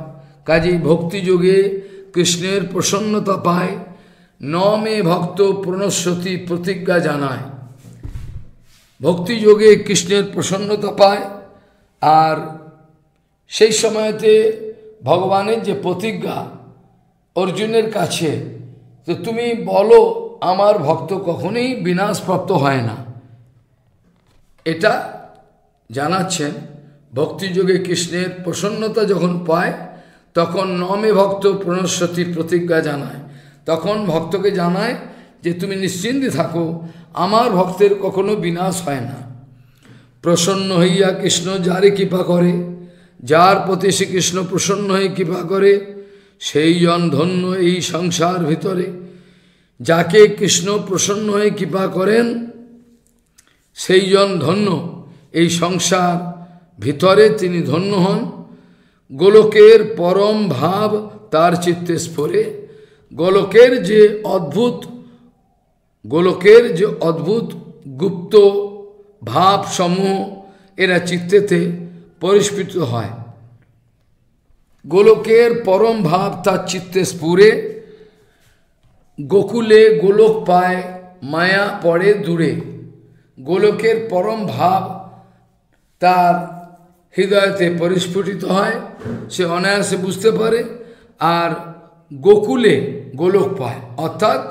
কাজেই ভক্তিযোগে কৃষ্ণের প্রসন্নতা পায় ন মে ভক্ত প্রণস্বতী প্রতিজ্ঞা জানায়। ভক্তিযোগে কৃষ্ণের প্রসন্নতা পায় আর সেই সময়তে ভগবানের যে প্রতিজ্ঞা অর্জুনের কাছে, তো তুমি বলো, আমার ভক্ত কখনোই বিনাশপ্রাপ্ত হয় না। এটা জানাচ্ছেন। ভক্তিযোগে কৃষ্ণের প্রসন্নতা যখন পায় তখন নমে ভক্ত প্রণস্বতীর প্রতিজ্ঞা জানায়। তখন ভক্তকে জানায় যে, তুমি নিশ্চিন্তে থাকো, আমার ভক্তের কখনো বিনাশ হয় না। প্রসন্ন হইয়া কৃষ্ণ যারে কৃপা করে, যার প্রতি শ্রীকৃষ্ণ প্রসন্ন হয়ে কৃপা করে, সেই জন ধন্য এই সংসার ভিতরে। যাকে কৃষ্ণ প্রসন্ন হয়ে কৃপা করেন, সেই জন ধন্য এই সংসার ভিতরে তিনি ধন্য হন। গোলকের পরম ভাব তার চিত্তে স্ফোরে। গোলকের যে অদ্ভুত, গোলকের যে অদ্ভুত গুপ্ত ভাব সমূহ এরা চিত্তেতে পরিস্ফুট হয়। গোলকের পরম ভাব তার চিত্তে স্ফুরে। গোকুলে গোলক পায়, মায়া পড়ে দূরে। গোলকের পরম ভাব তার হৃদয়তে পরিস্ফুটিত হয়, সে অনায়াসে বুঝতে পারে আর গোকুলে গোলক পায়। অর্থাৎ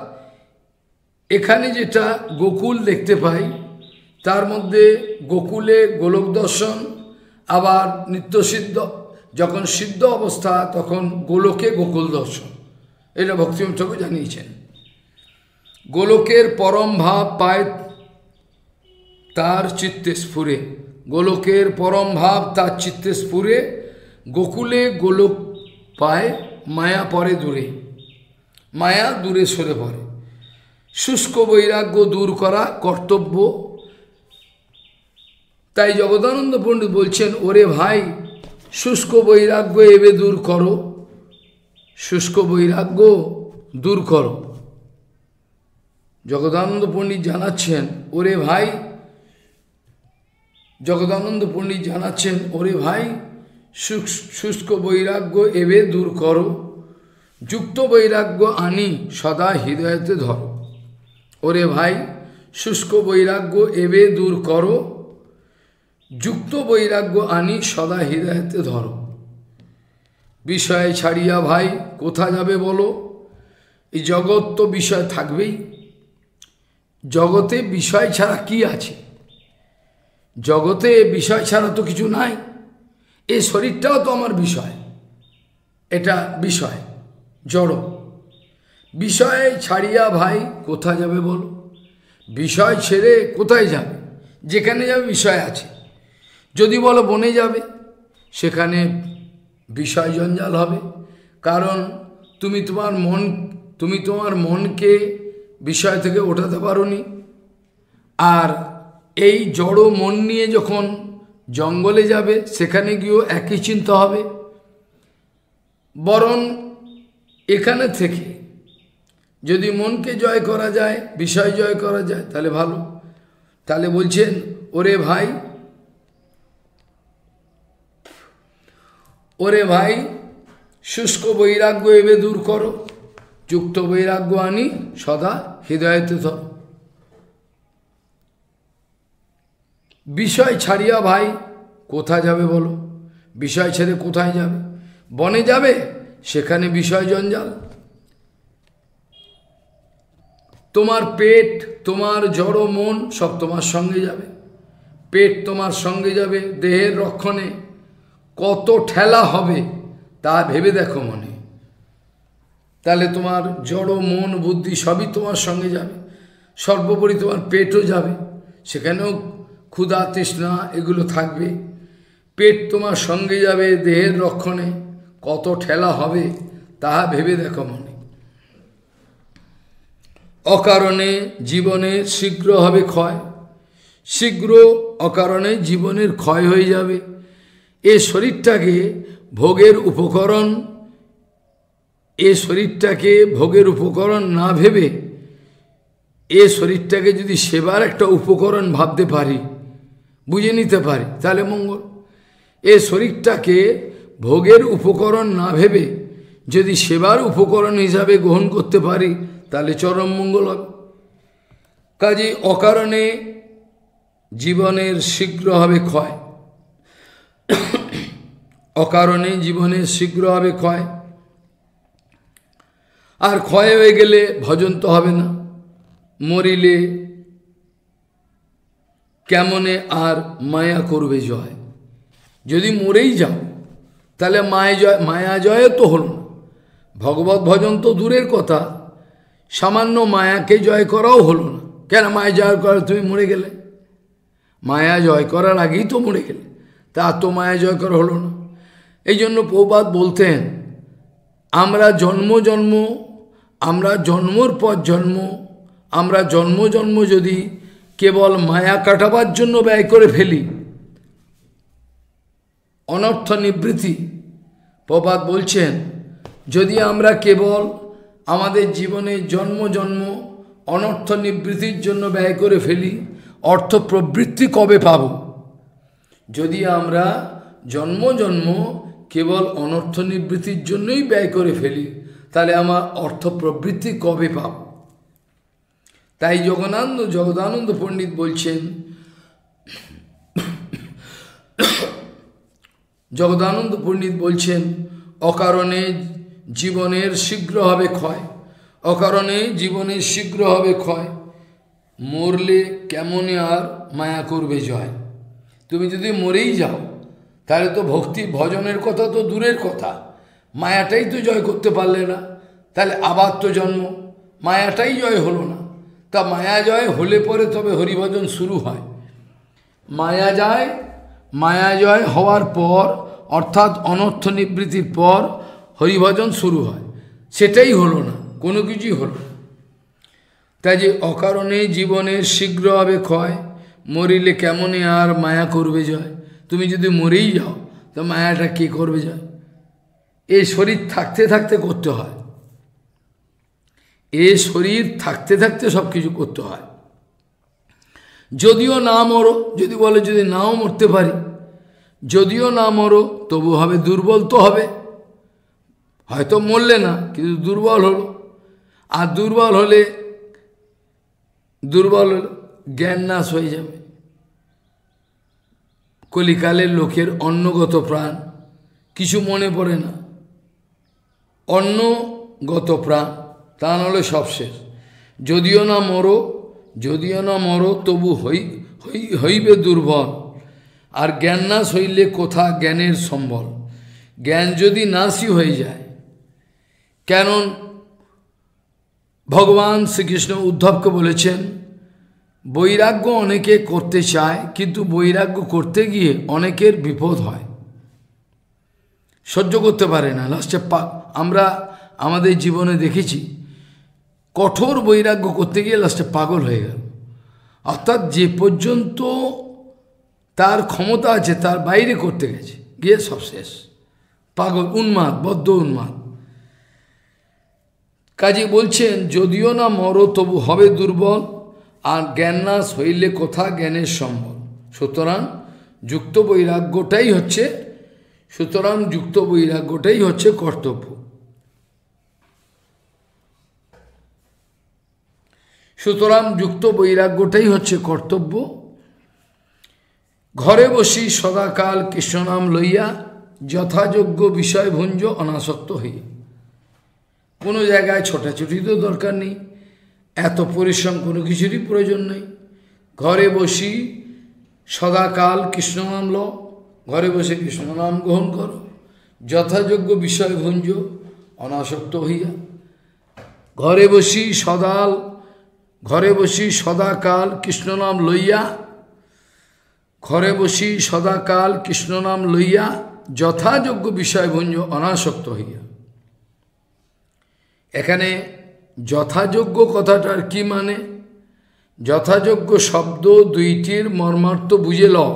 এখানে যেটা গোকুল দেখতে পাই, তার মধ্যে গোকুলে গোলক দর্শন, আবার নিত্যসিদ্ধ, যখন সিদ্ধ অবস্থা, তখন গোলকে গোকুল দর্শন। এটা ভক্তিম ঠাকুর জানিয়েছেন। গোলকের পরম ভাব পায় তার চিত্তে স্ফুরে। গোলকের পরম ভাব তার চিত্তে স্ফুরে, গোকুলে গোলক পায়, মায়া পরে দূরে। মায়া দূরে সরে পড়ে। শুষ্ক বৈরাগ্য দূর করা কর্তব্য। তাই জগদানন্দ পণ্ডিত বলছেন, ওরে ভাই, শুষ্ক বৈরাগ্য এবে দূর করো। শুষ্ক বৈরাগ্য দূর করো। জগদানন্দ পণ্ডিত জানাচ্ছেন, ওরে ভাই জগদানন্দ পণ্ডিত জানাচ্ছেন, ওরে ভাই শুষ্ক বৈরাগ্য এবে দূর করো, যুক্ত বৈরাগ্য আনি সদা হৃদয়তে ধরো। ওরে ভাই, শুষ্ক বৈরাগ্য এবে দূর করো, যুক্ত বৈরাগ্য আনি সদা হৃদয়তে ধরো। বিষয় ছাড়িয়া ভাই, কোথা যাবে বলো? এই জগৎ তো বিষয় থাকবেই। জগতে বিষয় ছাড়া কি আছে? জগতে বিষয় ছাড়া তো কিছু নাই। এই শরীরটাও তো আমার বিষয়। এটা বিষয়, জড়। বিষয় ছাড়িয়া ভাই কোথা যাবে বলো? বিষয় ছেড়ে কোথায় যাবে? যেখানে যাবে বিষয় আছে। যদি বলো বনে যাবে, সেখানে বিষয় জঞ্জাল হবে। কারণ তুমি তোমার মন, তুমি তোমার মনকে বিষয় থেকে ওঠাতে পারোনি। আর এই জড়ো মন নিয়ে যখন জঙ্গলে যাবে, সেখানে গিয়েও একই চিন্তা হবে। বরং এখানে থেকে যদি মনকে জয় করা যায়, বিষয় জয় করা যায়, তাহলে ভালো। তাহলে বলছেন, ওরে ভাই ওরে ভাই, শুষ্ক বৈরাগ্য এবে দূর করো। যুক্ত বৈরাগ্য আনি সদা হৃদয়তে ধর। বিষয় ছাড়িয়া ভাই কোথা যাবে বলো? বিষয় ছেড়ে কোথায় যাবে? বনে যাবে, সেখানে বিষয় জঞ্জাল। তোমার পেট, তোমার জড়, মন সব তোমার সঙ্গে যাবে। পেট তোমার সঙ্গে যাবে দেহের রক্ষণে। কত ঠেলা হবে তা ভেবে দেখো মনে। তাহলে তোমার জড়, মন, বুদ্ধি সবই তোমার সঙ্গে যাবে। সর্বোপরি তোমার পেটও যাবে, সেখানেও ক্ষুধা, তৃষ্ণা, এগুলো থাকবে। পেট তোমার সঙ্গে যাবে দেহের রক্ষণে। কত ঠেলা হবে তাহা ভেবে দেখো মনে। অকারণে জীবনে শীঘ্র হবে ক্ষয়। শীঘ্র অকারণে জীবনের ক্ষয় হয়ে যাবে। এ শরীরটাকে ভোগের উপকরণ। এ শরীরটাকে ভোগের উপকরণ না ভেবে এ শরীরটাকে যদি সেবার একটা উপকরণ ভাবতে পারি বুঝে নিতে পারি। তাহলে মঙ্গল। এ শরীরটাকে ভোগের উপকরণ না ভেবে যদি সেবার উপকরণ হিসাবে গ্রহণ করতে পারি, তাহলে চরম মঙ্গল হবে। কাজে অকারণে জীবনের শীঘ্র হবে ক্ষয়। অকারণে জীবনে শীঘ্র হবে ক্ষয়। আর ক্ষয় হয়ে গেলে ভজন তো হবে না। মরিলে কেমনে আর মায়া করবে জয়? যদি মরেই যাও, তাহলে মায়া জয় মায়া জয় তো হল না। ভগবত ভজন তো দূরের কথা। সামান্য মায়াকে জয় করাও হলো না। কেন মায়া জয় করা তুমি মরে গেলে? মায়া জয় করার আগেই তো মরে গেলে। তা তো মায়া জয় করা হলো না। এই জন্য প্রবাদ বলতেন, আমরা জন্ম জন্ম, আমরা জন্মর পর জন্ম, আমরা জন্ম জন্ম যদি কেবল মায়া কাটাবার জন্য ব্যয় করে ফেলি। অনর্থ নিবৃত্তি। প্রবাদ বলছেন, যদি আমরা কেবল আমাদের জীবনে জন্ম জন্ম অনর্থ নিবৃত্তির জন্য ব্যয় করে ফেলি, অর্থ প্রবৃত্তি কবে পাব? যদি আমরা জন্ম জন্ম কেবল অনর্থ নিবৃত্তির জন্যই ব্যয় করে ফেলি, তাহলে আমার অর্থ প্রবৃত্তি কবে পাব? তাই জগনানন্দ জগদানন্দ পণ্ডিত বলছেন, জগদানন্দ পণ্ডিত বলছেন, অকারণে জীবনের শীঘ্র হবে ক্ষয়, অকারণে জীবনের শীঘ্র হবে ক্ষয়, মরলে কেমনে আর মায়া করবে জয়? তুমি যদি মরেই যাও, তাহলে তো ভক্তি ভজনের কথা তো দূরের কথা, মায়াটাই তো জয় করতে পারলে না, তাহলে আবার তো জন্ম, মায়াটাই জয় হলো না। তা মায়া জয় হলে পরে তবে হরিভজন শুরু হয়। মায়া যায়, মায়া জয় হওয়ার পর, অর্থাৎ অনর্থ নিবৃত্তির পর, হরিভজন শুরু হয়। সেটাই হলো না, কোনো কিছুই হলো না। তাই যে অকারণে জীবনের শীঘ্র হবে ক্ষয় মরিলে কেমনে আর মায়া করবে জয়? তুমি যদি মরেই যাও, তো মায়াটা কে করবে জয়? এই শরীর থাকতে থাকতে করতে হয়। এ শরীর থাকতে থাকতে সব কিছু করতে হয়। যদিও না মরো, যদি বলে যদি নাও মরতে পারি, যদিও না মরো, তবু হবে দুর্বল তো হবে। হয়তো মরলে না, কিন্তু দুর্বল হলো। আর দুর্বল হলে দুর্বল হলে জ্ঞান নাশ হয়ে যাবে। কলিকালের লোকের অন্নগত প্রাণ, কিছু মনে পড়ে না। অন্নগত প্রাণ। তা নাহলে সব শেষ। যদিও না মরো, যদিও না মরো, তবু হই হই, হইবে দুর্বল। আর জ্ঞান নাশ হইলে কোথা জ্ঞানের সম্বল? জ্ঞান যদি নাশই হয়ে যায় কেন ভগবান শ্রীকৃষ্ণ উদ্ধবকে বলেছেন, বৈরাগ্য অনেকে করতে চায়, কিন্তু বৈরাগ্য করতে গিয়ে অনেকের বিপদ হয়। সহ্য করতে পারে না। লাস্টে পা আমরা আমাদের জীবনে দেখেছি কঠোর বৈরাগ্য করতে গিয়ে লাস্টে পাগল হয়ে গেল। অর্থাৎ যে পর্যন্ত তার ক্ষমতা আছে, তার বাইরে করতে গেছে, গিয়ে সব শেষ। পাগল, উন্মাদ, বদ্ধ উন্মাদ। কাজে বলছেন, যদিও না মরো, তবু হবে দুর্বল, আর জ্ঞান নাশ হইলে কোথা জ্ঞানের সম্বল। সুতরাং যুক্ত বৈরাগ্যটাই হচ্ছে, সুতরাং যুক্ত বৈরাগ্যটাই হচ্ছে কর্তব্য। সুতরাং যুক্ত বৈরাগ্যটাই হচ্ছে কর্তব্য। ঘরে বসি সদাকাল কৃষ্ণনাম লইয়া যথাযোগ্য বিষয়ভুঞ্জ অনাসক্ত হইয়া কোনো জায়গায় ছোটাছুটি তো দরকার নেই, এত পরিশ্রম কোনো কিছুরই প্রয়োজন নেই। ঘরে বসি সদাকাল কৃষ্ণনাম ল, ঘরে বসে কৃষ্ণনাম গ্রহণ করো, যথাযোগ্য বিষয়ভুঞ্জ অনাসক্ত হইয়া। ঘরে বসি সদাল ঘরে বসি সদাকাল কৃষ্ণনাম লইয়া, ঘরে বসি সদাকাল কৃষ্ণনাম লইয়া, যথাযোগ্য বিষয়ভুঞ্জ অনাসক্ত হইয়া। এখানে যথাযোগ্য কথাটার কি মানে? যথাযোগ্য শব্দ দুইটির মর্মার্থ বুঝে লও।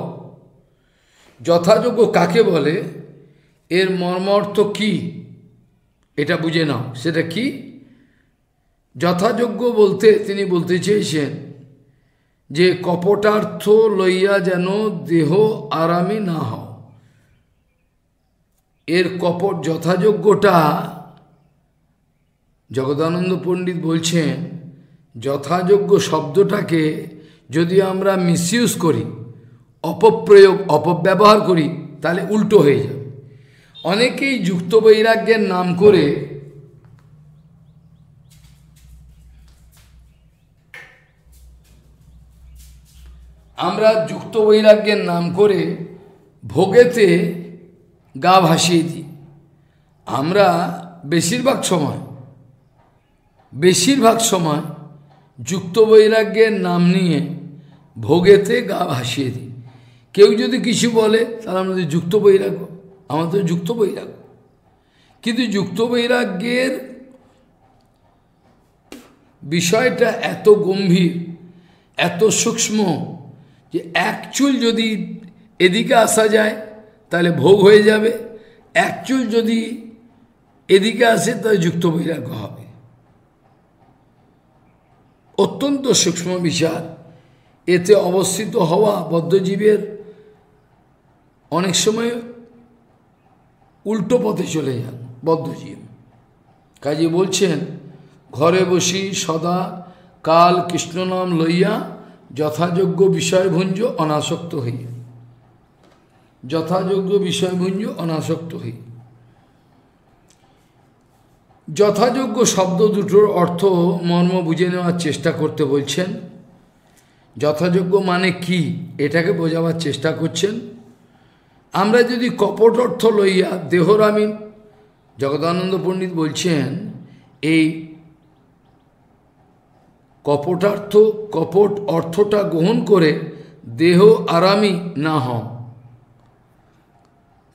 যথাযোগ্য কাকে বলে? এর মর্মার্থ কি? এটা বুঝে নাও। সেটা কি? যথাযোগ্য বলতে তিনি বলতে চেয়েছেন যে কপটার্থ লইয়া যেন দেহ আরামে না হও। এর কপট যথাযোগ্যটা জগদানন্দ পণ্ডিত বলছেন, যথাযোগ্য শব্দটাকে যদি আমরা মিসইউজ করি, অপপ্রয়োগ, অপব্যবহার করি, তাহলে উল্টো হয়ে যাবে। অনেকেই যুক্ত বৈরাগ্যের নাম করে আমরা যুক্ত বৈরাগ্যের নাম করে ভোগেতে গা ভাসিয়ে দিই। আমরা বেশিরভাগ সময় বেশিরভাগ সময় যুক্ত বৈরাগ্যের নাম নিয়ে ভোগেতে গা ভাসিয়ে দিই। কেউ যদি কিছু বলে, তাহলে আমাদের যুক্ত বৈরাগ্য। আমাদের যুক্ত বৈরাগ্য। কিন্তু যুক্ত বৈরাগ্যের বিষয়টা এত গম্ভীর, এত সূক্ষ্ম যে এক চুল যদি এদিকে আসা যায়, তাহলে ভোগ হয়ে যাবে। এক চুল যদি এদিকে আসে, তাহলে যুক্ত বৈরাগ্য হবে। অত্যন্ত সূক্ষ্ম বিচার এতে অবস্থিত হওয়া বদ্ধজীবের অনেক সময় উল্টো পথে চলে যান বদ্ধজীব। কাজে বলছেন, ঘরে বসি সদা কাল কৃষ্ণনাম লইয়া যথাযোগ্য বিষয়ভুঞ্জ অনাসক্ত হই। যথাযোগ্য বিষয়ভুঞ্জ অনাসক্ত হই। যথাযোগ্য শব্দ দুটোর অর্থ মর্ম বুঝে নেওয়ার চেষ্টা করতে বলছেন। যথাযোগ্য মানে কি, এটাকে বোঝাবার চেষ্টা করছেন। আমরা যদি কপট অর্থ লইয়া দেহরামী জগদানন্দ পণ্ডিত বলছেন, এই কপটার্থ, কপট অর্থটা গ্রহণ করে দেহ আরামী না হও।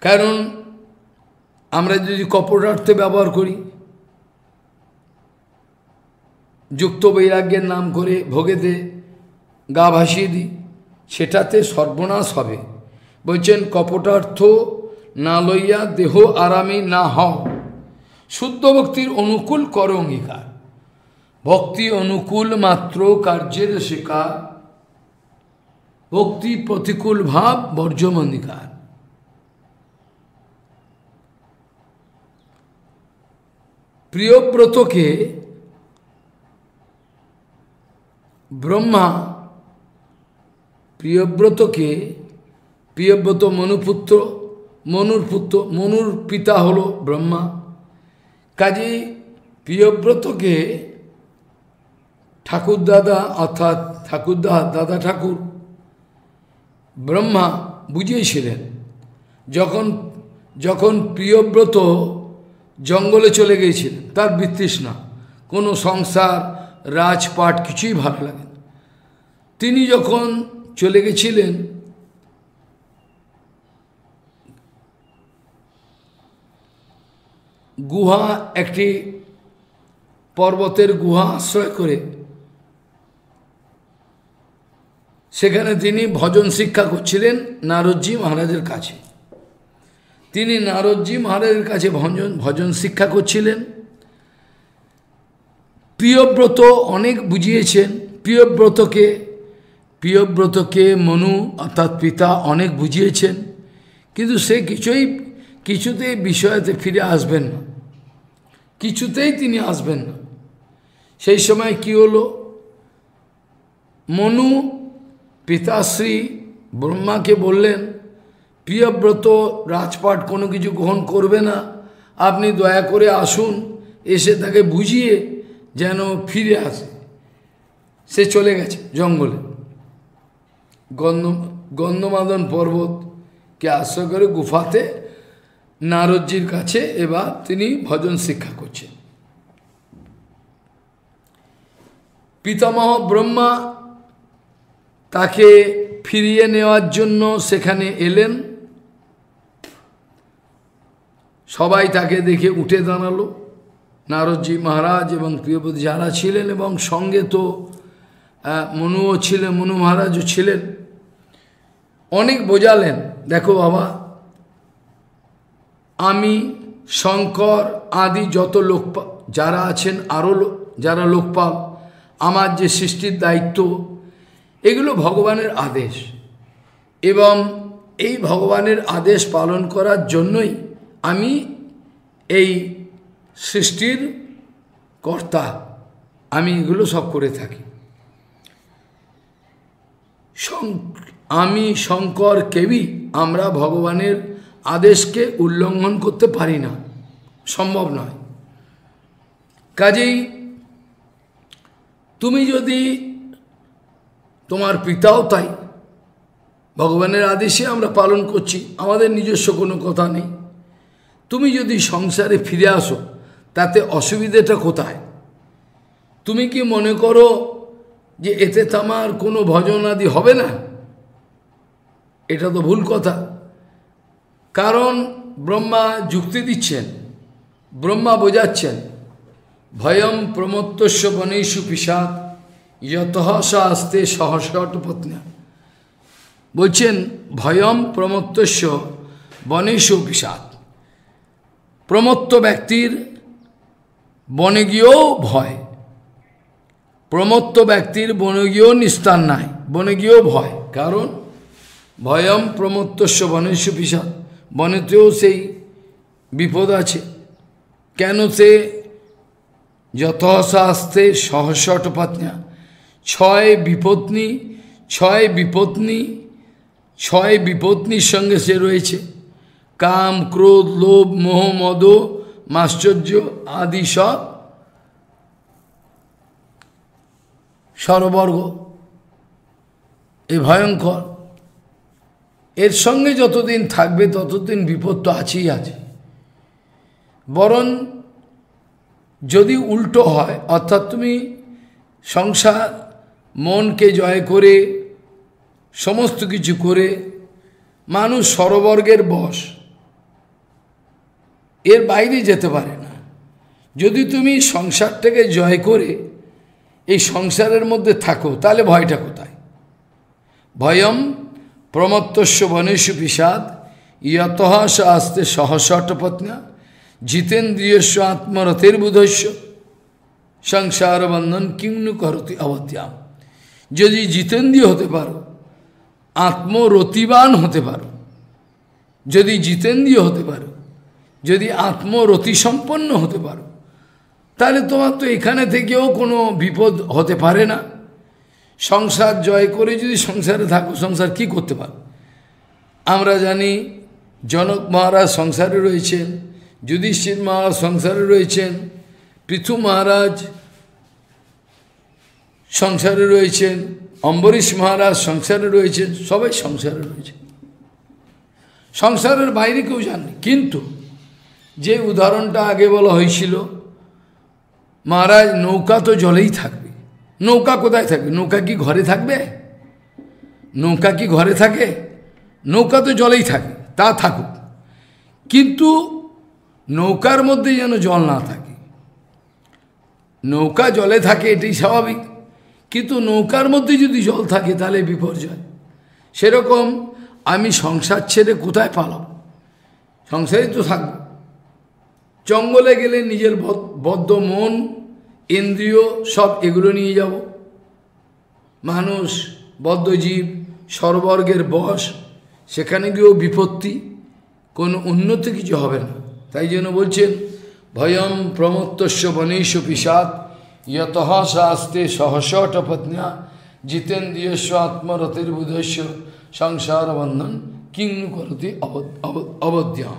কারণ আমরা যদি কপটার্থে ব্যবহার করি, যুক্ত বৈরাগ্যের নাম করে ভোগেতে গা ভাসিয়ে দিই, সেটাতে সর্বনাশ হবে। বলছেন, কপটার্থ না লইয়া দেহ আরামী না হও। শুদ্ধ ভক্তির অনুকূল কর অঙ্গীকার। ভক্তি অনুকূল মাত্র কার্যের শিকার। ভক্তি প্রতিকূল ভাব বর্জমন্দিকার প্রিয়ব্রতকে ব্রহ্মা প্রিয়ব্রতকে প্রিয়ব্রত মনুপুত্র মনুর পুত্র মনুর পিতা হল ব্রহ্মা। কাজেই প্রিয়ব্রতকে ঠাকুর দাদা অর্থাৎ ঠাকুরদা, দাদা ঠাকুর, ব্রহ্মা বুঝিয়েছিলেন যখন যখন প্রিয়ব্রত জঙ্গলে চলে গিয়েছিলেন, তার বিতৃষ্ণা, কোনো সংসার, রাজপাট কিছুই ভালো লাগে তিনি যখন চলে গেছিলেন, গুহা একটি পর্বতের গুহা আশ্রয় করে সেখানে তিনি ভজন শিক্ষা করছিলেন নারদজি মহারাজের কাছে। তিনি নারদজি মহারাজের কাছে ভজন ভজন শিক্ষা করছিলেন। প্রিয়ব্রত অনেক বুঝিয়েছেন। প্রিয়ব্রতকে প্রিয়ব্রতকে মনু অর্থাৎ পিতা অনেক বুঝিয়েছেন। কিন্তু সে কিছুই, কিছুতেই বিষয়তে ফিরে আসবেন না। কিছুতেই তিনি আসবেন না। সেই সময় কি হলো? মনু পিতাশ্রী ব্রহ্মাকে বললেন, প্রিয়ব্রত, রাজপাট কোনো কিছু গ্রহণ করবে না। আপনি দয়া করে আসুন, এসে তাকে বুঝিয়ে যেন ফিরে আসে। সে চলে গেছে জঙ্গলে। গন্ধ, গন্ধমাদন পর্বতকে আশ্রয় করে গুফাতে নারদজির কাছে এবার তিনি ভজন শিক্ষা করছেন। পিতামহ ব্রহ্মা তাকে ফিরিয়ে নেওয়ার জন্য সেখানে এলেন। সবাই তাকে দেখে উঠে দাঁড়াল। নারদজি মহারাজ এবং প্রিয়পতি যারা ছিলেন এবং সঙ্গে তো মনুও ছিলেন, মনু মহারাজও ছিলেন। অনেক বোঝালেন, দেখো বাবা, আমি, শঙ্কর আদি যত লোক যারা আছেন আরও যারা লোকপাল আমার যে সৃষ্টির দায়িত্ব এগুলো ভগবানের আদেশ। এবং এই ভগবানের আদেশ পালন করার জন্যই আমি এই সৃষ্টির কর্তা, আমি এগুলো সব করে থাকি। আমি, শঙ্কর, কেবি, আমরা ভগবানের আদেশকে উল্লঙ্ঘন করতে পারি না। সম্ভব নয়। কাজেই তুমি যদি তোমার পিতাও তাই। ভগবানের আদেশে আমরা পালন করছি, আমাদের নিজস্ব কোনো কথা নেই। তুমি যদি সংসারে ফিরে আসো, তাতে অসুবিধেটা কোথায়? তুমি কি মনে করো যে এতে তোমার কোনো ভজন আদি হবে না? এটা তো ভুল কথা। কারণ ব্রহ্মা যুক্তি দিচ্ছেন, ব্রহ্মা বোঝাচ্ছেন ভয়ম প্রমত্তস্য বনেশু পিসাদ যত আস্তে সহসট পত্না। বলছেন, ভয়ম প্রমত্তস্য বনেশু পিসাদ প্রমত্ত ব্যক্তির বনে গিয়েও ভয়। প্রমত্ত ব্যক্তির বনে গিয়েও নিস্তার নাই বনে গিয়েও ভয়। কারণ, ভয়ম প্রমত্তস্য বনেশু পিসাদ বনেতেও সেই বিপদ আছে। কেন সে যথাশাস্তে সহসট পাতনা? ছয় বিপত্নী ছয় বিপত্নী, ছয় বিপত্নীর সঙ্গে সে রয়েছে। কাম, ক্রোধ, লোভ, মোহ, মদ, মাশ্চর্য আদি সব সরবর্গ এ ভয়ঙ্কর। এর সঙ্গে যতদিন থাকবে, ততদিন বিপদ তো আছেই আছে। বরং যদি উল্টো হয়, অর্থাৎ তুমি সংসার মনকে জয় করে, সমস্ত কিছু করে, মানুষ সরবর্গের বশ। এর বাইরে যেতে পারে না। যদি তুমি সংসারটাকে জয় করে এই সংসারের মধ্যে থাকো, তাহলে ভয়টা কোথায়? ভয়ম প্রমত্তস্য বনেশু বিষাদ, ইয়ত আস্তে সহসটপত্না জিতেন্দ্রিয়স্ব আত্মরথের বুধস্য সংসার বন্ধন কিম্নু করতি অবত্যাম যদি জিতেন্দ্রিয় হতে পারো, আত্মরতিবান হতে পারো, যদি জিতেন্দ্রিয় হতে পারো, যদি আত্মরতি সম্পন্ন হতে পারো, তাহলে তোমার তো এখানে থেকেও কোনো বিপদ হতে পারে না। সংসার জয় করে যদি সংসারে থাকো, সংসার কি করতে পারো? আমরা জানি জনক মহারাজ সংসারে রয়েছেন, যুধিষ্ঠির মহারাজ সংসারে রয়েছেন, পৃথু মহারাজ সংসারে রয়েছেন, অম্বরীশ মহারাজ সংসারে রয়েছেন, সবাই সংসারে রয়েছেন সংসারের বাইরে কেউ জানে কিন্তু যে উদাহরণটা আগে বলা হয়েছিল, মহারাজ, নৌকা তো জলেই থাকবে। নৌকা কোথায় থাকবে? নৌকা কি ঘরে থাকবে? নৌকা কি ঘরে থাকে? নৌকা তো জলেই থাকে, তা থাকুক। কিন্তু নৌকার মধ্যে যেন জল না থাকে। নৌকা জলে থাকে, এটাই স্বাভাবিক। কিন্তু নৌকার মধ্যে যদি জল থাকে তাহলে বিপর্যয়। সেরকম আমি সংসার ছেড়ে কোথায় পালাম সংসারে তো থাকব। জঙ্গলে গেলে নিজের বদ্ধ মন, ইন্দ্রিয় সব এগুলো নিয়ে যাব। মানুষ বদ্ধজীব সর্বর্গের বশ, সেখানে গিয়েও বিপত্তি, কোনো উন্নতি কিছু হবে না। তাই জন্য বলছেন ভয়ম প্রমত্তস্য বনেশ পিসাদ ইয়ত শাস্তে সহসটপত্না জিতেন্দ্রিয়স্ব বুধস্য সংসার বন্ধন কিং করতে অবধ্যা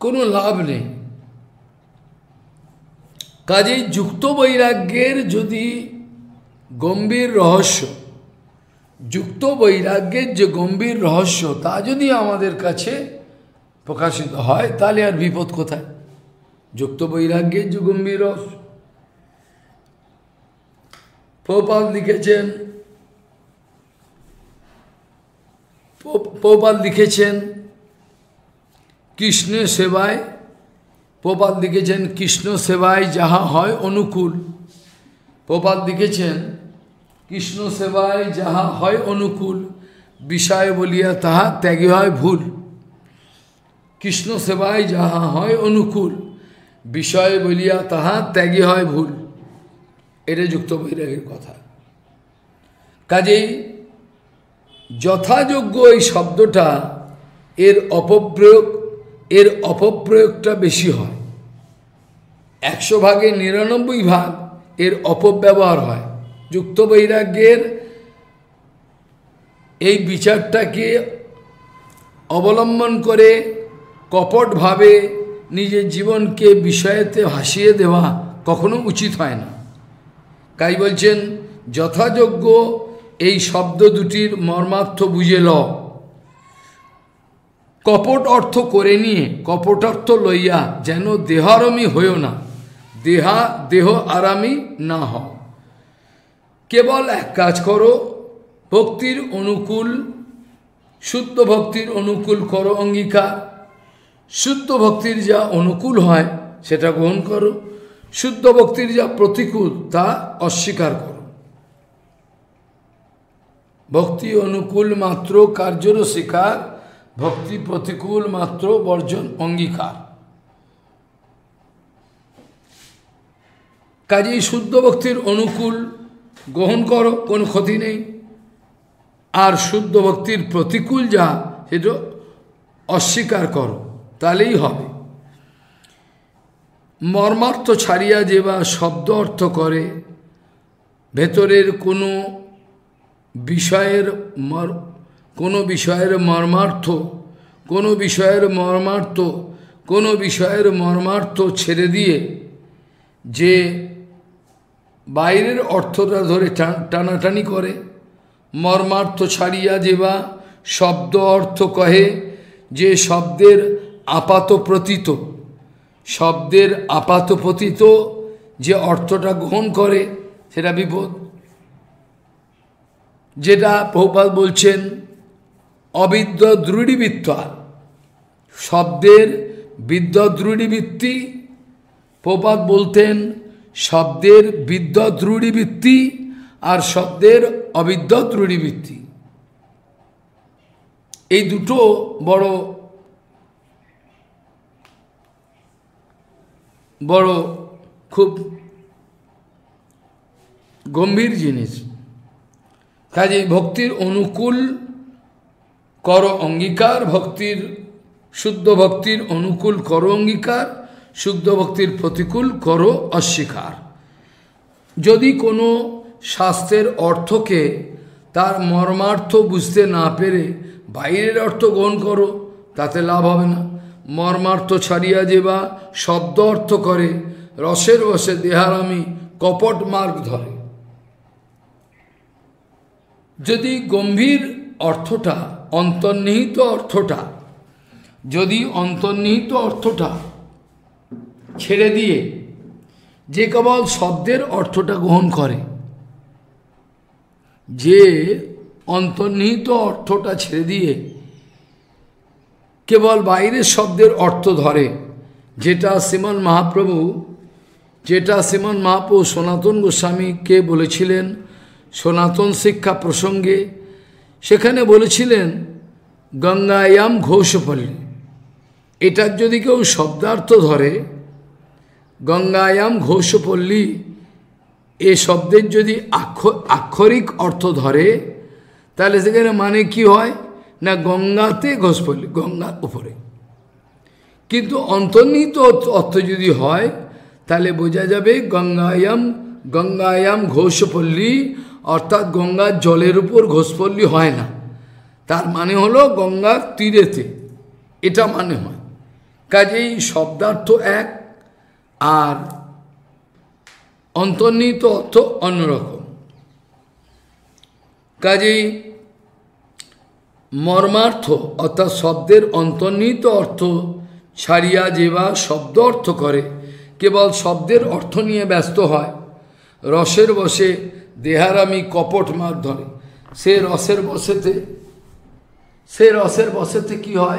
কোনো লাভ নেই। কাজেই যুক্ত বৈরাগ্যের যদি গম্ভীর রহস্য, যুক্ত বৈরাগ্যের যে গম্ভীর রহস্য, তা যদি আমাদের কাছে প্রকাশিত হয়, তাহলে আর বিপদ কোথায়? যুক্ত বৈরাগ্যের যে গম্ভীর পৌপাল লিখেছেন পৌপাল লিখেছেন কৃষ্ণের সেবায় প্রপাত লিখেছেন কৃষ্ণ সেবায় যাহা হয় অনুকূল। প্রপাত লিখেছেন, কৃষ্ণ সেবায় যাহা হয় অনুকূল, বিষয় বলিয়া তাহা ত্যাগী হয় ভুল। কৃষ্ণ সেবায় যাহা হয় অনুকূল। বিষয় বলিয়া তাহা ত্যাগে হয় ভুল। এটা যুক্ত বৈরাগের কথা। কাজেই যথাযোগ্য এই শব্দটা এর অপপ্রয়োগ, এর অপপ্রয়োগটা বেশি হয়। একশো ভাগে নিরানব্বই ভাগ এর অপব্যবহার হয়। যুক্ত বৈরাগ্যের এই বিচারটাকে অবলম্বন করে কপটভাবে নিজের জীবনকে বিষয়েতে ভাসিয়ে দেওয়া কখনো উচিত হয় না। তাই বলছেন, যথাযোগ্য এই শব্দ দুটির মর্মার্থ বুঝে ল কপট অর্থ করে নিয়ে কপট অর্থ লইয়া যেন দেহারমী হইও না, দেহা, দেহ আরামী না হও। কেবল এক কাজ করো, ভক্তির অনুকূল, শুদ্ধ ভক্তির অনুকূল করো অঙ্গীকার। শুদ্ধ ভক্তির যা অনুকূল হয়, সেটা গ্রহণ করো। শুদ্ধ ভক্তির যা প্রতিকূল, তা অস্বীকার করো। ভক্তি অনুকূল মাত্র কার্যর স্বীকার, ভক্তি প্রতিকূল মাত্র বর্জন অঙ্গীকার। কাজেই শুদ্ধ ভক্তির অনুকূল গ্রহণ করো, কোনো ক্ষতি নেই। আর শুদ্ধ ভক্তির প্রতিকূল যা, সেটা অস্বীকার করো। তাহলেই হবে। মর্মার্থ ছাড়িয়া যে বা শব্দ অর্থ করে, ভেতরের কোনো বিষয়ের মর, কোনো বিষয়ের মর্মার্থ, কোনো বিষয়ের মর্মার্থ, কোনো বিষয়ের মর্মার্থ ছেড়ে দিয়ে যে বাইরের অর্থটা ধরে টানাটানি করে, মর্মার্থ ছাড়িয়া যেবা শব্দ অর্থ কহে, যে শব্দের আপাত প্রতীত শব্দের আপাত প্রতীত যে অর্থটা গ্রহণ করে, সেটা বিপদ। যেটা বহুপাত বলছেন, অবিদ্য দৃঢ়িবৃত্তা। শব্দের বিদ্য দৃঢ়িবৃত্তি প্রপাত বলতেন, শব্দের বিদ্য দৃঢ়িবৃত্তি আর শব্দের অবিদ্য দৃঢ়িবৃত্তি। এই দুটো বড় বড়, খুব গম্ভীর জিনিস। কাজে ভক্তির অনুকূল কর অঙ্গীকার, ভক্তির শুদ্ধ ভক্তির অনুকূল করো অঙ্গীকার, শুদ্ধ ভক্তির প্রতিকূল করো অস্বীকার। যদি কোনো শাস্ত্রের অর্থকে তার মর্মার্থ বুঝতে না পেরে বাইরের অর্থ গ্রহণ করো, তাতে লাভ হবে না। মর্মার্থ ছাড়িয়া যে বা শব্দ অর্থ করে, রসের বসে দেহারামি কপট মার্গ ধরে। যদি গম্ভীর অর্থটা, অন্তর্নিহিত অর্থটা, যদি অন্তর্নিহিত অর্থটা ছেড়ে দিয়ে যে কেবল শব্দের অর্থটা গ্রহণ করে, যে অন্তর্নিহিত অর্থটা ছেড়ে দিয়ে কেবল বাইরের শব্দের অর্থ ধরে, যেটা শ্রীমান মহাপ্রভু, যেটা শ্রীমান মহাপ্রভু সনাতন গোস্বামীকে বলেছিলেন, সনাতন শিক্ষা প্রসঙ্গে, সেখানে বলেছিলেন, গঙ্গায়াম ঘোষপল্লী। এটার যদি কেউ শব্দার্থ ধরে, গঙ্গায়াম ঘোষপল্লী, এ শব্দের যদি আক্ষরিক অর্থ ধরে, তাহলে সেখানে মানে কি হয়? না গঙ্গাতে ঘোষপল্লী গঙ্গার উপরে। কিন্তু অন্তর্নিহিত অর্থ যদি হয়, তাহলে বোঝা যাবে গঙ্গায়াম গঙ্গায়াম ঘোষপল্লী, অর্থাৎ গঙ্গার জলের উপর ঘোষপল্লী হয় না। তার মানে হলো গঙ্গার তীরেতে। এটা মানে হয়। কাজেই শব্দার্থ এক, আর অন্তর্নিহিত অর্থ অন্যরকম। কাজেই মর্মার্থ, অর্থাৎ শব্দের অন্তর্নিহিত অর্থ ছাড়িয়া যে বা শব্দ অর্থ করে। কেবল শব্দের অর্থ নিয়ে ব্যস্ত হয়। রসের বসে দেহারামি কপট মার ধরে। সে রসের বসেতে, সে রসের বসেতে কি হয়?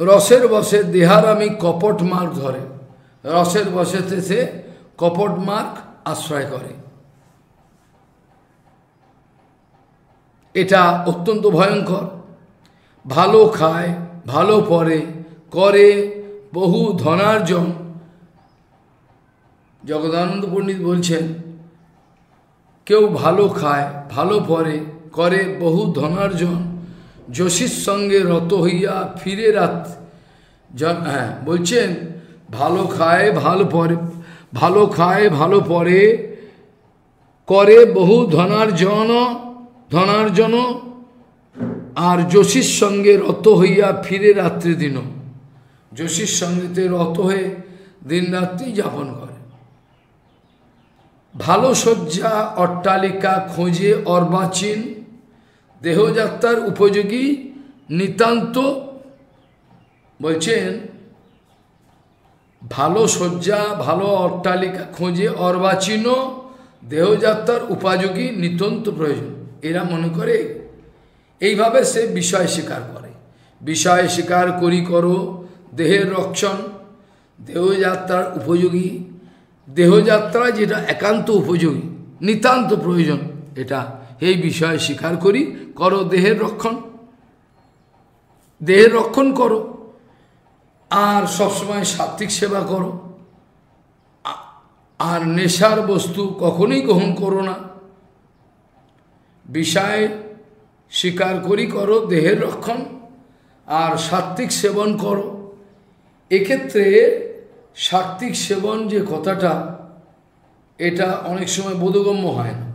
রসের বসে দেহারামি কপট মার ধরে। রসের বসেতে সে কপট মার্গ আশ্রয় করে। এটা অত্যন্ত ভয়ঙ্কর। ভালো খায়, ভালো পরে করে বহু ধনার্জন। জগদানন্দ পণ্ডিত বলছেন, কেউ ভালো খায়, ভালো পরে করে বহু ধনার্জন। যশীর সঙ্গে রত হইয়া ফিরে রাত হ্যাঁ বলছেন, ভালো খায়, ভালো পরে ভালো খায়, ভালো পরে করে বহু ধনার্জন ধনার্জন, আর যোশীর সঙ্গে রত হইয়া ফিরে রাত্রি দিন। যোশীর সঙ্গেতে রত হয়ে দিন রাত্রি যাপন করে। ভালো শয্যা, অট্টালিকা খোঁজে অর্বাচীন, দেহযাত্রার উপযোগী নিতান্ত, বলছেন ভালো শয্যা, ভালো অট্টালিকা খোঁজে অর্বাচীন দেহযাত্রার উপযোগী নিতন্ত প্রয়োজন। এরা মনে করে, এইভাবে সে বিষয় স্বীকার করে। বিষয় স্বীকার করি করো, দেহের রক্ষণ, দেহযাত্রার উপযোগী। দেহযাত্রা যেটা একান্ত উপযোগী, নিতান্ত প্রয়োজন। এটা, এই বিষয়ে স্বীকার করি, করো দেহের রক্ষণ। দেহের রক্ষণ করো। আর সবসময় সাত্বিক সেবা করো। আর নেশার বস্তু কখনোই গ্রহণ করো না। বিষয় স্বীকার করি করো, দেহের রক্ষণ আর সাত্বিক সেবন করো। এক্ষেত্রে সাত্বিক সেবন যে কথাটা, এটা অনেক সময় বোধগম্য হয় না।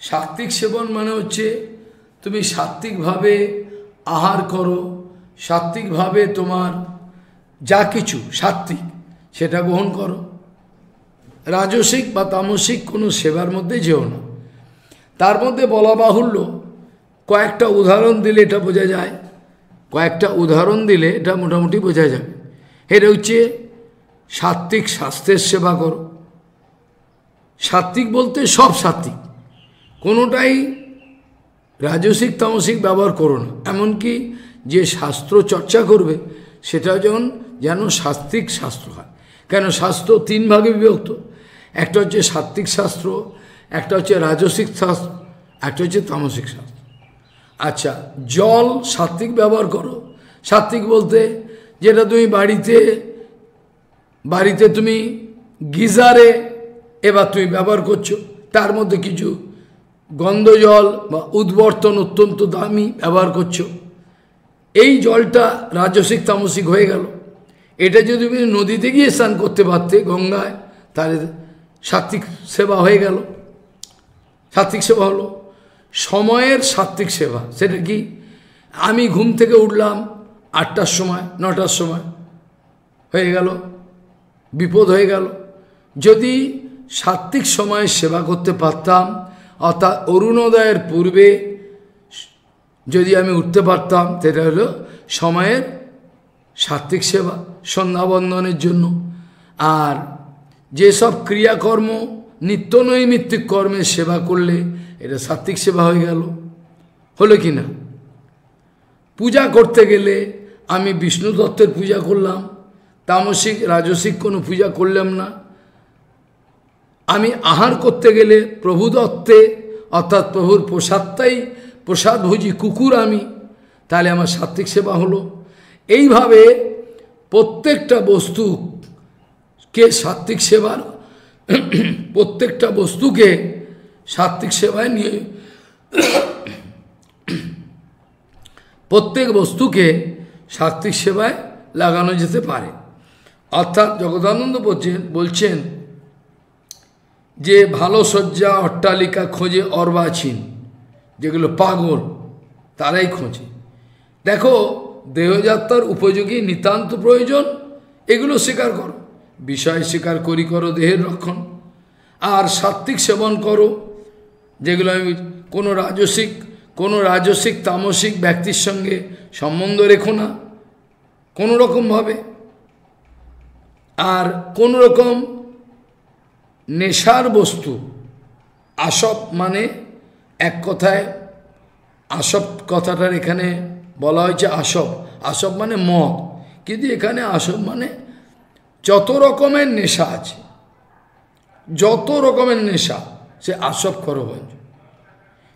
সাত্বিক সেবন মানে হচ্ছে তুমি সাত্বিকভাবে আহার করো সাত্বিকভাবে তোমার যা কিছু সাত্বিক সেটা গ্রহণ করো। রাজসিক বা তামসিক কোনো সেবার মধ্যে যেও না। তার মধ্যে বলা বাহুল্য, কয়েকটা উদাহরণ দিলে এটা বোঝা যায়। কয়েকটা উদাহরণ দিলে এটা মোটামুটি বোঝা যাবে। এটা হচ্ছে সাত্বিক স্বাস্থ্যের সেবা করো। সাত্বিক বলতে সব সাত্বিক কোনোটাই রাজসিক, তামসিক ব্যবহার করো না। এমনকি যে শাস্ত্র চর্চা করবে সেটা যেমন যেন সাত্বিক শাস্ত্র হয়। কেন শাস্ত্র তিন ভাগে বিভক্ত? একটা হচ্ছে সাত্বিক শাস্ত্র, একটা হচ্ছে রাজসিক শাস্ত্র, একটা হচ্ছে তামসিক শাস্ত্র। আচ্ছা জল সাত্বিক ব্যবহার করো। সাত্বিক বলতে যেটা তুমি বাড়িতে বাড়িতে তুমি গিজারে এবার তুমি ব্যবহার করছ, তার মধ্যে কিছু গন্ধ জল বা উদ্বর্তন অত্যন্ত দামি ব্যবহার করছ। এই জলটা রাজসিক তামসিক হয়ে গেল। এটা যদি তুমি নদীতে গিয়ে স্নান করতে পারতে গঙ্গায়, তাহলে সাত্বিক সেবা হয়ে গেল। সাত্বিক সেবা হলো সময়ের সাত্বিক সেবা। সেটা কি? আমি ঘুম থেকে উঠলাম আটটার সময়, নটার সময়, হয়ে গেল, বিপদ হয়ে গেল। যদি সাত্বিক সময়ে সেবা করতে পারতাম, অর্থাৎ অরুণোদয়ের পূর্বে যদি আমি উঠতে পারতাম, সেটা হলো সময়ের সাত্বিক সেবা, সন্ধ্যাবন্ধনের জন্য। আর যেসব ক্রিয়াকর্ম, নিত্য নৈমিত্তিক কর্মের সেবা করলে এটা সাত্বিক সেবা হয়ে গেল। হলো কি না? পূজা করতে গেলে আমি বিষ্ণু দত্তের পূজা করলাম, তামসিক, রাজসিক কোনো পূজা করলাম না। আমি আহার করতে গেলে প্রভু দত্তে অর্থাৎ প্রভুর প্রসাদটাই প্রসাদ ভোজি কুকুর আমি, তাহলে আমার সাত্বিক সেবা হলো। এইভাবে প্রত্যেকটা বস্তু কে সাত্বিক সেবার, প্রত্যেকটা বস্তুকে সাত্বিক সেবায় নিয়ে, প্রত্যেক বস্তুকে সাত্বিক সেবায় লাগানো যেতে পারে। অর্থাৎ জগদানন্দ বলছেন বলছেন যে ভালো শয্যা, অট্টালিকা খোঁজে অর্বাচীন। যেগুলো পাগল, তারাই খোঁজে। দেখো, দেহযাত্রার উপযোগী নিতান্ত প্রয়োজন, এগুলো স্বীকার করো। বিষয় স্বীকার করি করো দেহের রক্ষণ। আর সাত্বিক সেবন করো, যেগুলো আমি কোনো রাজসিক কোনো রাজসিক, তামসিক ব্যক্তির সঙ্গে সম্বন্ধ রেখো না, কোনো রকমভাবে আর কোন রকম নেশার বস্তু আসব মানে এক কথায় আসব কথাটার এখানে বলা হয়েছে আসব। আসব মানে মদ। কিন্তু এখানে আসব মানে যত রকমের নেশা আছে, যত রকমের নেশা, সে আসব করবঞ্জ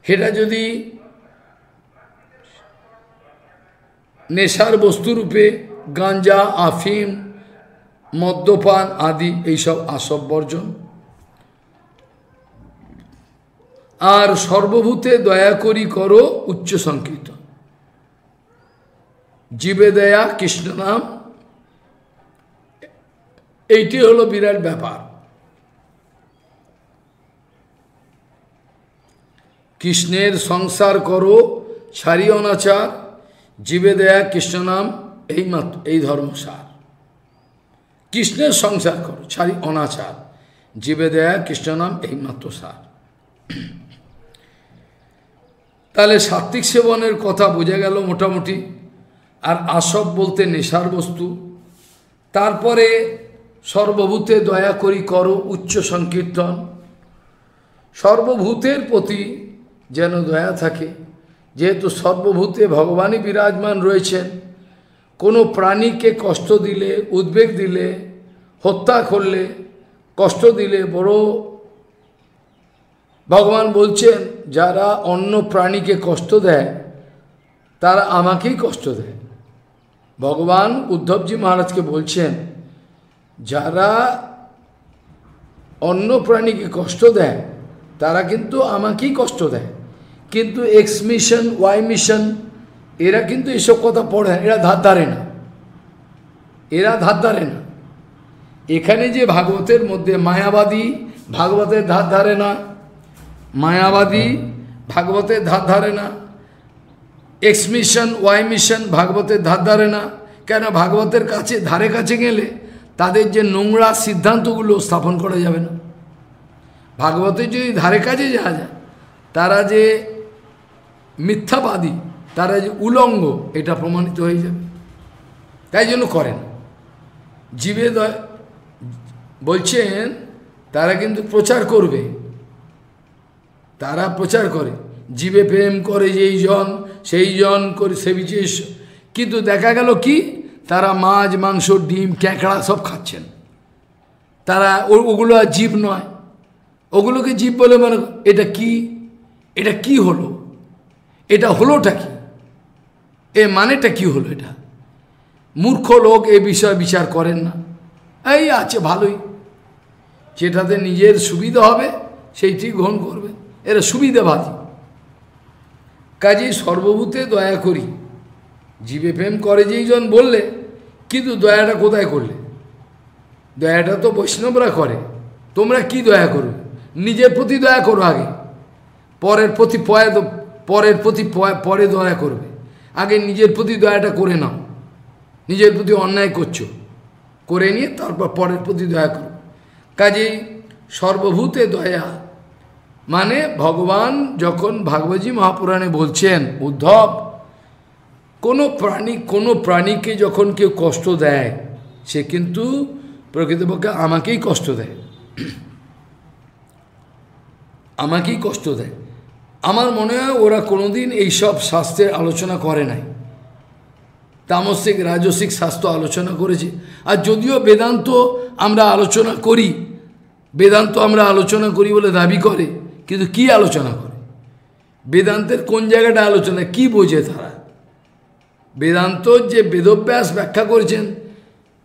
সেটা যদি নেশার বস্তুরূপে গাঞ্জা, আফিম, মদ্যপান আদি এইসব আসব বর্জন আর সর্বভূতে দয়া করি করো উচ্চ সংকীর্ত জীবে দয়া, কৃষ্ণ নাম। এইটি হলো বিরাট ব্যাপার। কৃষ্ণের সংসার করো ছাড়ি অনাচার জীবে দেয়া, কৃষ্ণ নাম এই মাত্র এই ধর্মসার কৃষ্ণের সংসার করো ছাড়ি অনাচার। জীবে দেয়া, কৃষ্ণ নাম এই মাত্র সার। তাহলে সাত্বিক সেবনের কথা বোঝা গেল মোটামুটি। আর আসব বলতে নেশার বস্তু। তারপরে সর্বভূতে দয়া করি করো উচ্চ সংকীর্তন। সর্বভূতের প্রতি যেন দয়া থাকে। যেহেতু সর্বভূতে ভগবানই বিরাজমান রয়েছেন, কোনো প্রাণীকে কষ্ট দিলে, উদ্বেগ দিলে, হত্যা করলে, কষ্ট দিলে বড় ভগবান বলছেন, যারা অন্য প্রাণীকে কষ্ট দেয়, তারা আমাকেই কষ্ট দেয়। ভগবান উদ্ধবজি মহারাজকে বলছেন, যারা অন্য প্রাণীকে কষ্ট দেয়, তারা কিন্তু আমাকেই কষ্ট দেয়। কিন্তু এক্স মিশন ওয়াই মিশন এরা কিন্তু এসব কথা পড়ে এরা ধার ধারে না। এরা ধার ধারে না। এখানে যে ভাগবতের মধ্যে মায়াবাদী, ভাগবতের ধার ধারে না। মায়াবাদী ভাগবতের ধার ধারে না। এক্স মিশন ওয়াই মিশন ভাগবতের ধার ধারে না। কেন ভাগবতের কাছে ধারে কাছে গেলে তাদের যে নোংরা সিদ্ধান্তগুলো স্থাপন করা যাবে না। ভাগবতের যদি ধারে কাছে যাওয়া যায়, তারা যে মিথ্যাবাদী, তারা যে উলঙ্গ, এটা প্রমাণিত হয়ে যাবে। তাই জন্য করেন। জীবে বলছেন, তারা কিন্তু প্রচার করবে। তারা প্রচার করে। জীবে প্রেম করে যেই জন, সেই জন করে সে বিশেষ কিন্তু দেখা গেল কি? তারা মাছ, মাংস, ডিম, ক্যাঁকড়া সব খাচ্ছেন। তারা ওগুলো আর জীব নয়। ওগুলোকে জীব বলে মনে এটা কি? এটা কি হলো? এটা হলোটা কি? এ মানেটা কি হলো এটা? মূর্খ লোক এ বিষয়ে বিচার করেন না। এই আছে ভালোই। যেটাতে নিজের সুবিধা হবে, সেইটি গ্রহণ করবে। এরা সুবিধাবাদী। কাজেই সর্বভূতে দয়া করি। জীবে প্রেম করে যেই জন বললে, কিন্তু দয়াটা কোথায় করলে? দয়াটা তো বৈষ্ণবরা করে। তোমরা কি দয়া করো? নিজের প্রতি দয়া করো আগে। পরের প্রতি পয়া পরের প্রতি পরে দয়া করবে। আগে নিজের প্রতি দয়াটা করে নাও। নিজের প্রতি অন্যায় করছ। করে নিয়ে তারপর পরের প্রতি দয়া করো। কাজেই সর্বভূতে দয়া মানে ভগবান যখন ভাগবতী মহাপুরাণে বলছেন, উদ্ধব, কোনো প্রাণী, কোনো প্রাণীকে যখন কেউ কষ্ট দেয়, সে কিন্তু প্রকৃতপক্ষে আমাকেই কষ্ট দেয়। আমাকেই কষ্ট দেয়। আমার মনে হয় ওরা কোনোদিন এইসব শাস্ত্রের আলোচনা করে নাই। তামসিক, রাজসিক শাস্ত্র আলোচনা করেছে। আর যদিও বেদান্ত আমরা আলোচনা করি, বেদান্ত আমরা আলোচনা করি বলে দাবি করে কিন্তু কি আলোচনা করে? বেদান্তের কোন জায়গাটা আলোচনা? কি বোঝে তারা? বেদান্ত যে বেদব্যাস ব্যাখ্যা করেছেন,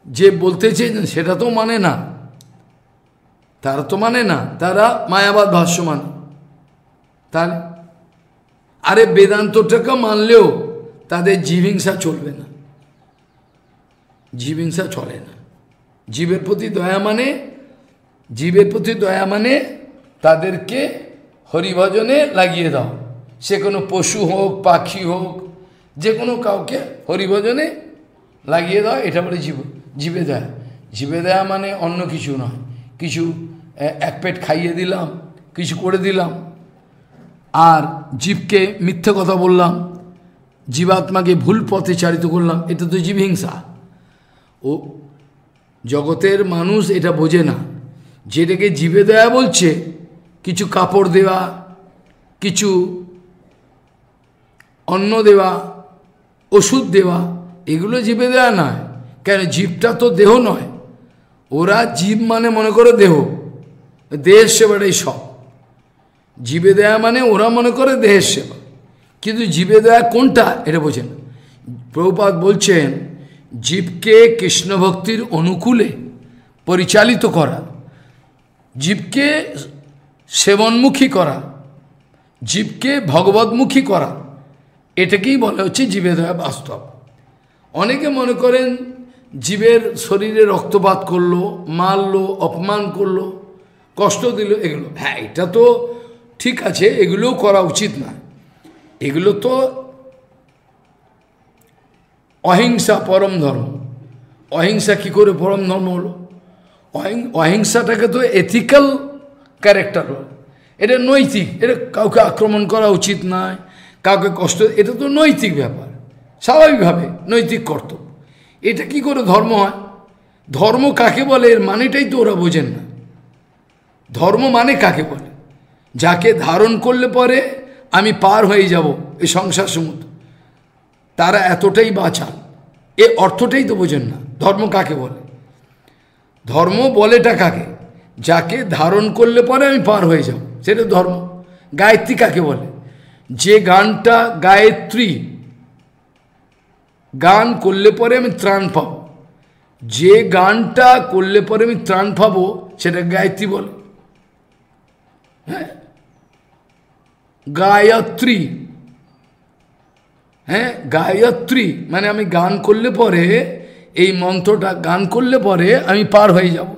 যে বলতে চেয়েছেন, সেটা তো মানে না। তারা তো মানে না, তারা মায়াবাদ ভাষ্য মানে তাহলে আরে বেদান্তটাকে মানলেও তাদের জীবিংসা চলবে না। জীবিংসা চলে না। জীবের প্রতি দয়া মানে জীবের প্রতি দয়া মানে তাদেরকে হরিভজনে লাগিয়ে দাও। সে কোনো পশু হোক, পাখি হোক, যে কোনো কাউকে হরিভজনে লাগিয়ে দাও, এটা বলে জীব, জীবে দেয়া। জীবে দেয়া মানে অন্য কিছু নয়। কিছু এক পেট খাইয়ে দিলাম, কিছু করে দিলাম। আর জীবকে মিথ্যে কথা বললাম, জীবাত্মাকে ভুল পথে চারিত করলাম, এটা তো জীবহিংসা। ও, জগতের মানুষ এটা বোঝে না। যেটাকে জীবে দেয়া বলছে কিছু কাপড় দেওয়া, কিছু অন্ন দেওয়া, ওষুধ দেওয়া, এগুলো জীবে দেওয়া নয়। কেন? জীবটা তো দেহ নয়। ওরা জীব মানে মনে করে দেহ। দেহের সেবাটাই সব। জীবে দেয়া মানে ওরা মনে করে দেহের সেবা। কিন্তু জীবে দেয়া কোনটা? এটা বোঝেন। প্রভুপাত বলছেন, জীবকে কৃষ্ণ ভক্তির অনুকূলে পরিচালিত করা। জীবকে সেবনমুখী করা, জীবকে ভগবতমুখী করা, এটাকেই বলা হচ্ছে জীবে দেওয়া বাস্তব। অনেকে মনে করেন জীবের শরীরে রক্তপাত করল, মারলো, অপমান করল, কষ্ট দিল, এগুলো। হ্যাঁ এটা তো ঠিক আছে, এগুলোও করা উচিত না। এগুলো তো অহিংসা পরম ধর্ম। অহিংসা কি করে পরম ধর্ম হলো? অহিংসাটাকে তো এথিক্যাল ক্যারেক্টার হলো। এটা নৈতিক, এটা কাউকে আক্রমণ করা উচিত নয়, কাউকে কষ্ট, এটা তো নৈতিক ব্যাপার, স্বাভাবিকভাবে নৈতিক কর্তব্য। এটা কি করে ধর্ম হয়? ধর্ম কাকে বলে? এর মানেটাই তো ওরা বোঝেন না। ধর্ম মানে কাকে বলে? যাকে ধারণ করলে পরে আমি পার হয়ে যাব এই সংসার সমুদ্র। তারা এতটাই বাঁচান এ অর্থটাই তো বোঝেন না, ধর্ম কাকে বলে? ধর্ম বলেটা কাকে? যাকে ধারণ করলে পরে আমি পার হয়ে যাব, সেটা ধর্ম। গায়ত্রী কাকে বলে? যে গানটা গায়ত্রী গান করলে পরে আমি ত্রাণ পাব। যে গানটা করলে পরে আমি ত্রাণ পাবো, সেটা গায়ত্রী বলে। হ্যাঁ? গায়ত্রী। হ্যাঁ গায়ত্রী। মানে আমি গান করলে পরে, এই মন্ত্রটা গান করলে পরে আমি পার হয়ে যাব।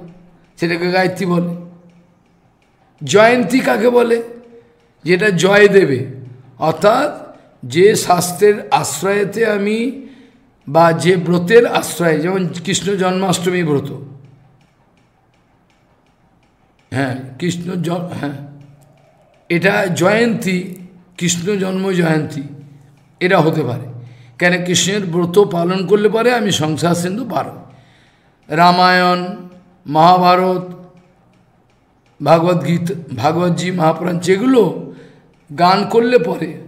সেটাকে গায়ত্রী বলে। জয়ন্তী কাকে বলে? যেটা জয় দেবে। অর্থাৎ যে শাস্ত্রের আশ্রয়েতে আমি বা যে ব্রতের আশ্রয়, যেমন কৃষ্ণ জন্মাষ্টমী ব্রত। হ্যাঁ কৃষ্ণ হ্যাঁ। এটা জয়ন্তী, কৃষ্ণ জন্ম জয়ন্তী। এটা হতে পারে। কেন? কৃষ্ণের ব্রত পালন করলে পরে আমি সংসার সিন্ধু পার রামায়ণ মহাভারত, ভাগবত ভাগবতজি মহাপুরাণ, যেগুলো গান করলে পরে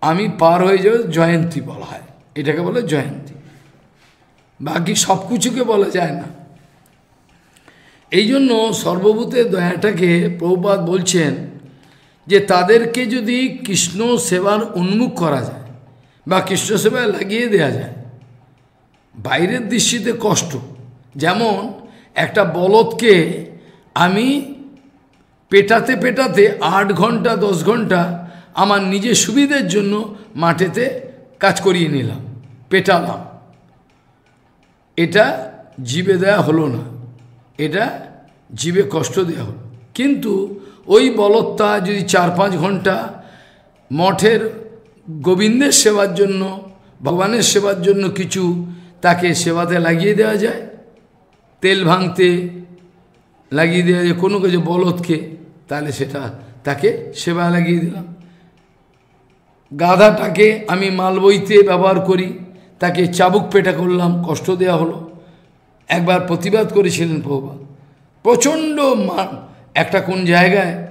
আমি পার হয়ে যাবে জয়ন্তী বলা হয়। এটাকে বলে জয়ন্তী। বাকি সব কিছুকে বলা যায় না। এই জন্য সর্বভূতের দয়াটাকে প্রভুপাত বলছেন যে, তাদেরকে যদি কৃষ্ণ সেবার উন্মুখ করা যায় বা কৃষ্ণ সেবায় লাগিয়ে দেওয়া যায়, বাইরের দৃষ্টিতে কষ্ট। যেমন একটা বলদকে আমি পেটাতে পেটাতে আট ঘণ্টা, দশ ঘণ্টা আমার নিজের সুবিধের জন্য মাঠেতে কাজ করিয়ে নিলাম, পেটালাম। এটা জীবে দেয়া হলো না, এটা জীবে কষ্ট দেওয়া হলো। কিন্তু ওই বলত্তা যদি চার পাঁচ ঘণ্টা মঠের গোবিন্দের সেবার জন্য, ভগবানের সেবার জন্য কিছু তাকে সেবাতে লাগিয়ে দেওয়া যায় তেল ভাঙতে লাগিয়ে দেওয়া যে কোনো কিছু বলদকে, তাহলে সেটা তাকে সেবা লাগিয়ে দিলাম। গাধাটাকে আমি মাল বইতে ব্যবহার করি, তাকে চাবুক পেটা করলাম, কষ্ট দেওয়া হলো। একবার প্রতিবাদ করেছিলেন প্রভা প্রচণ্ড একটা কোন জায়গায়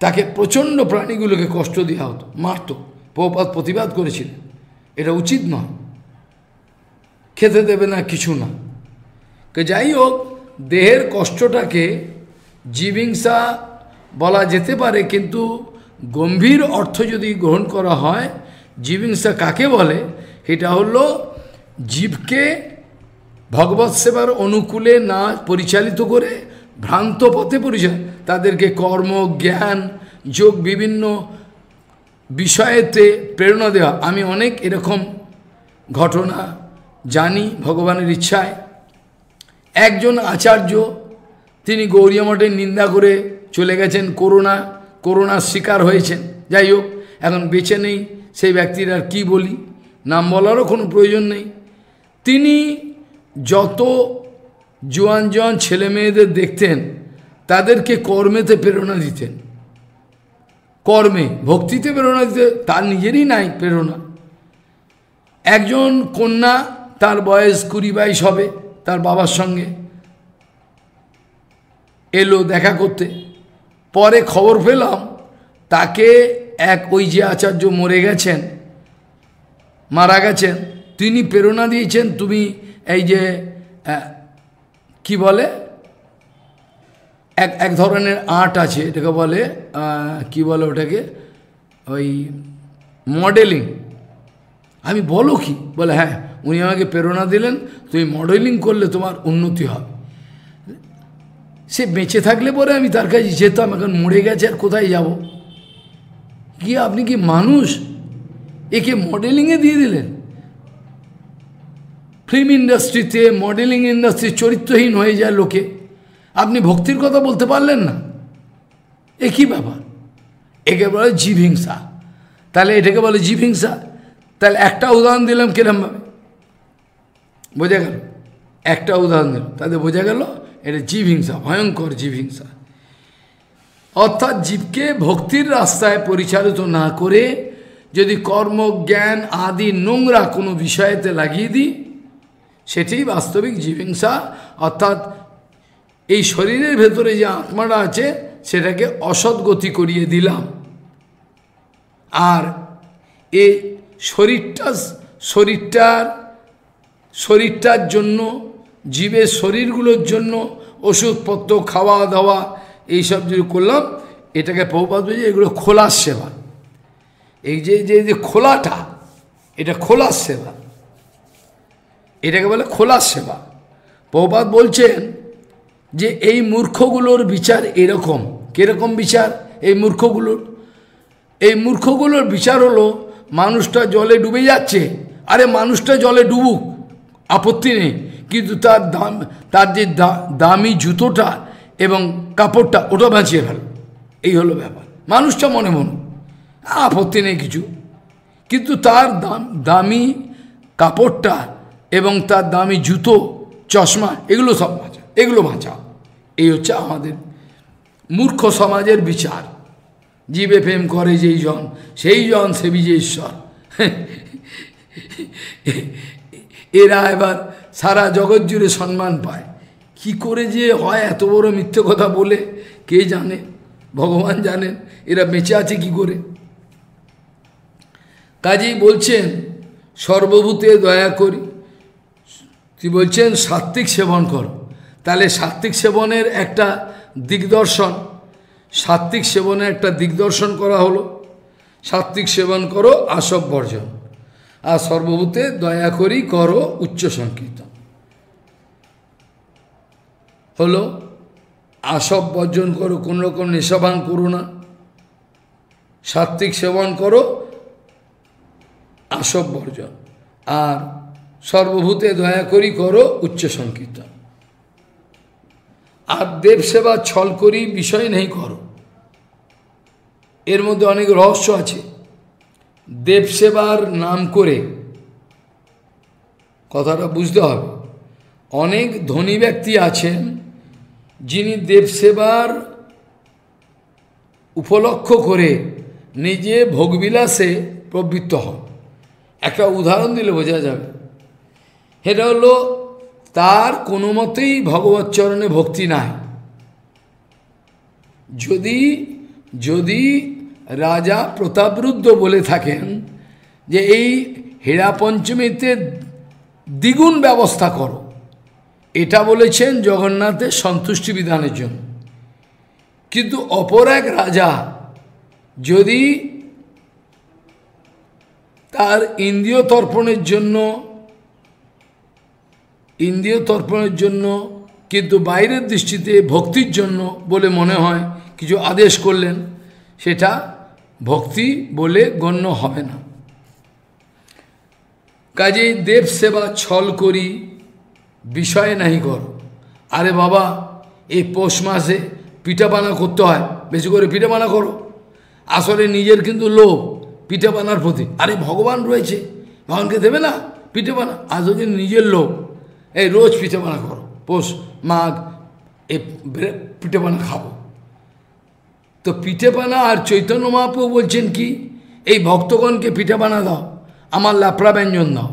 তাকে প্রচণ্ড প্রাণীগুলোকে কষ্ট দেওয়া হতো, মারত। প্রপাত প্রতিবাদ করেছিলেন। এটা উচিত নয়। খেতে দেবে না, কিছু না। যাই হোক, দেহের কষ্টটাকে জীবিংসা বলা যেতে পারে, কিন্তু গম্ভীর অর্থ যদি গ্রহণ করা হয়, জীবিংসা কাকে বলে? এটা হলো জীবকে ভগবৎ সেবার অনুকূলে না পরিচালিত করে ভ্রান্ত পথে পরিচয়, তাদেরকে কর্ম, জ্ঞান, যোগ বিভিন্ন বিষয়েতে প্রেরণা দেওয়া। আমি অনেক এরকম ঘটনা জানি ভগবানের ইচ্ছায়। একজন আচার্য, তিনি গৌরী মঠের নিন্দা করে চলে গেছেন, করোনা, করোনার শিকার হয়েছেন। যাই হোক, এখন বেঁচে নেই, সেই ব্যক্তির আর কী বলি? নাম বলারও কোনো প্রয়োজন নেই। তিনি যত জোয়ান জোয়ান ছেলে মেয়েদের দেখতেন, তাদেরকে কর্মেতে প্রেরণা দিতেন। কর্মে, ভক্তিতে প্রেরণা দিতে, তার নিজেরই নাই প্রেরণা। একজন কন্যা, তার বয়স কুড়ি বাইশ হবে। তার বাবার সঙ্গে এলো দেখা করতে। পরে খবর পেলাম তাকে এক ওই যে আচার্য মরে গেছেন, মারা গেছেন, তিনি প্রেরণা দিয়েছেন, তুমি এই যে কি বলে? এক এক ধরনের আর্ট আছে, এটাকে বলে কি বলে ওটাকে? ওই মডেলিং। আমি বলো কি? বলে হ্যাঁ উনি আমাকে প্রেরণা দিলেন, তুমি মডেলিং করলে তোমার উন্নতি হবে সে বেঁচে থাকলে পরে আমি তার কাছে যেতাম, এখন মরে গেছে, আর কোথায় যাব? কি আপনি কি মানুষ? একে মডেলিংয়ে দিয়ে দিলেন? ফিল্ম ইন্ডাস্ট্রিতে, মডেলিং ইন্ডাস্ট্রি চরিত্রহীন হয়ে যায় লোকে। আপনি ভক্তির কথা বলতে পারলেন না? এ কী ব্যাপার? একে বলে জীব হিংসা তাহলে এটাকে বলে জীব হিংসা তাহলে একটা উদাহরণ দিলাম কিরমভাবে বোঝা গেল? একটা উদাহরণ দিলাম। তাদের বোঝা গেল এটা জীব হিংসা ভয়ঙ্কর জীব হিংসা অর্থাৎ জীবকে ভক্তির রাস্তায় পরিচালিত না করে যদি কর্ম, জ্ঞান আদি নোংরা কোনো বিষয়েতে লাগিয়ে দিই, সেটি বাস্তবিক জীবিংসা অর্থাৎ এই শরীরের ভেতরে যে আত্মাটা আছে, সেটাকে অসৎ গতি করিয়ে দিলাম। আর এই শরীরটা, শরীরটার শরীরটার জন্য, জীবের শরীরগুলোর জন্য ওষুধপত্র খাওয়া দাওয়া এইসব যদি করলাম, এটাকে প্রপাত বলছে এগুলো খোলার সেবা। এই যে যে যে খোলাটা, এটা খোলার সেবা। এটাকে বলে খোলার সেবা। প্রপাত বলছেন যে এই মূর্খগুলোর বিচার এরকম। কীরকম বিচার? এই মূর্খগুলোর এই মূর্খগুলোর বিচার হলো মানুষটা জলে ডুবে যাচ্ছে। আরে মানুষটা জলে ডুবুক, আপত্তি নেই। কিন্তু তার দাম, তার যে দামি জুতোটা এবং কাপড়টা ওটা বাঁচিয়ে ফেল। এই হলো ব্যাপার। মানুষটা মনে মনে, আপত্তি নেই কিছু। কিন্তু তার দাম, দামি কাপড়টা এবং তার দামি জুতো, চশমা, এগুলো সব বাঁচা, এগুলো বাঁচাও এই হচ্ছে আমাদের মূর্খ সমাজের বিচার। জীবে প্রেম করে যেই জন, সেই জন সে বিজয় ঈশ্বর এরা এবার সারা জগৎ জুড়ে সম্মান পায়। কি করে যে হয় এত বড় মিথ্যে কথা বলে, কে জানে? ভগবান জানেন, এরা বেঁচে আছে কি করে? কাজেই বলছেন, সর্বভূতে দয়া করি। তুই বলছেন, সাত্ত্বিক সেবন কর। তাহলে সাত্ত্বিক সেবনের একটা দিগদর্শন সাত্ত্বিক সেবনে একটা দিগদর্শন করা হলো। সাত্ত্বিক সেবন করো, আসব বর্জন। আর সর্বভূতে দয়া করি করো উচ্চ সংকীর্তন। হলো, আসব বর্জন করো, কোন রকম নেশাভান করো না। সাত্ত্বিক সেবন করো, আসব বর্জন। আর সর্বভূতে দয়া করি করো উচ্চ সংকীর্তন। আর দেব সেবা ছল করি, বিষয় নেই করো। এর মধ্যে অনেক রহস্য আছে। দেব সেবার নাম করে কথাটা বুঝতে হবে। অনেক ধনী ব্যক্তি আছেন যিনি দেবসেবার উপলক্ষ করে নিজে ভোগবিলাসে প্রবৃত্ত হন। একটা উদাহরণ দিলে বোঝা যাবে। এটা হলো তার কোনো মতেই ভগবত চরণে ভক্তি নাই। যদি যদি রাজা প্রতাপরুদ্ধ বলে থাকেন যে এই হীরা পঞ্চমীতে দ্বিগুণ ব্যবস্থা করো, এটা বলেছেন জগন্নাথের সন্তুষ্টি বিধানের জন্য। কিন্তু অপর এক রাজা যদি তার ইন্দ্রিয় তর্পণের জন্য ইন্দ্রিয় তর্পণের জন্য, কিন্তু বাইরের দৃষ্টিতে ভক্তির জন্য বলে মনে হয়, কিছু আদেশ করলেন, সেটা ভক্তি বলে গণ্য হবে না। কাজেই দেব সেবা ছল করি, বিষয় নাহি কর। আরে বাবা, এই পৌষ মাসে পিঠাপানা করতে হয়, বেশি করে পিঠাপানা করো। আসলে নিজের কিন্তু লোভ, পিঠাপানার প্রতি। আরে ভগবান রয়েছে, ভগবানকে দেবে না পিঠাপানা? আসলে নিজের লোভ এই রোজ পিঠাপানা করো। পৌষ, মাঘ, এ পিঠাপানা খাব। তো পিঠেপানা আর চৈতন্য মহাপ্রভু বলছেন কি, এই ভক্তগণকে পিঠেপানা দাও, আমার লাফড়া ব্যঞ্জন দাও।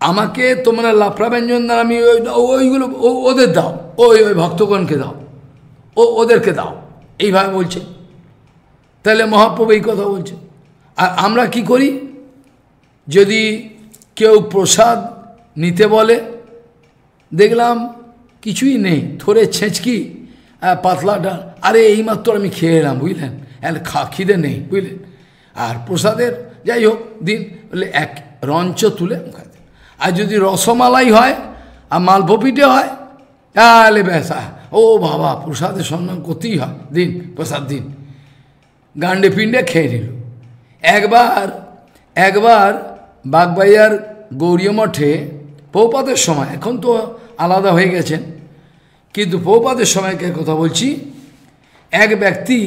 আমাকে তোমরা লাফড়া ব্যঞ্জন দাও, আমি ওই ওইগুলো ওদের দাও, ওই ওই ভক্তগণকে দাও, ও ওদেরকে দাও। এইভাবে বলছে। তাহলে মহাপ্রভু এই কথা বলছে। আর আমরা কি করি? যদি কেউ প্রসাদ নিতে বলে। দেখলাম কিছুই নেই থরে ছেঁচকি পাতলা ডাল। আরে, এইমাত্র আমি খেয়ে এলাম, বুঝলেন? খা, খিদে নেই, বুঝলেন? আর প্রসাদের, যাই হোক, দিন, বলে এক রঞ্চ তুলে আর যদি রসমালাই হয়, আর মালভোপিটে হয়, তাহলে ব্যাসা ও বাবা, প্রসাদের সম্মান করতেই হয়, দিন, প্রসাদ দিন। গান্ডে পিণ্ডে খেয়ে নিল। একবার একবার বাগবাইয়ার গৌরীয় মঠে পৌপাতের সময়, এখন তো আলাদা হয়ে গেছেন। কিন্তু পৌপাতের সময়কে কথা বলছি? এক ব্যক্তি,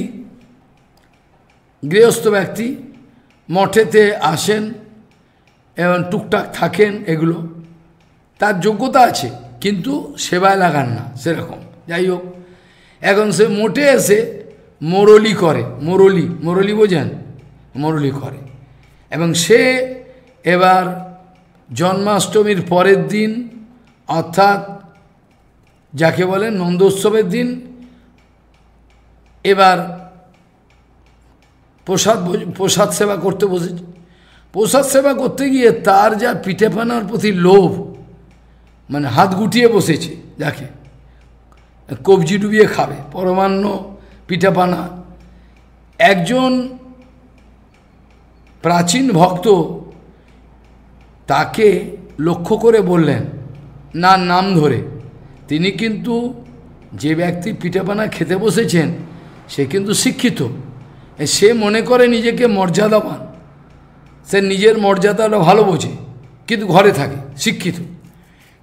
গৃহস্থ ব্যক্তি, মঠেতে আসেন, এবং টুকটাক থাকেন এগুলো। তার যোগ্যতা আছে, কিন্তু সেবায় লাগান না, সেরকম। যাই হোক, এখন সে মোটে এসে মোরলি করে, মোরলি মোরলি বোঝেন? মোরলি করে। এবং সে এবার জন্মাষ্টমীর পরের দিন, অর্থাৎ যাকে বলে নন্দোৎসবের দিন, এবার প্রসাদ প্রসাদ সেবা করতে বসেছে প্রসাদ সেবা করতে গিয়ে তার যা পিঠে পিঠেপানার প্রতি লোভ মানে হাত গুটিয়ে বসেছে যাকে, কবজি ডুবিয়ে খাবে, পরমান্ন পিঠাপানা একজন প্রাচীন ভক্ত তাকে লক্ষ্য করে বললেন, না, নাম ধরে। তিনি কিন্তু যে ব্যক্তি পিঠাপানা খেতে বসেছেন, সে কিন্তু শিক্ষিত। সে মনে করে নিজেকে মর্যাদাবান। সে নিজের মর্যাদাটা ভালো বোঝে, কিন্তু ঘরে থাকে, শিক্ষিত।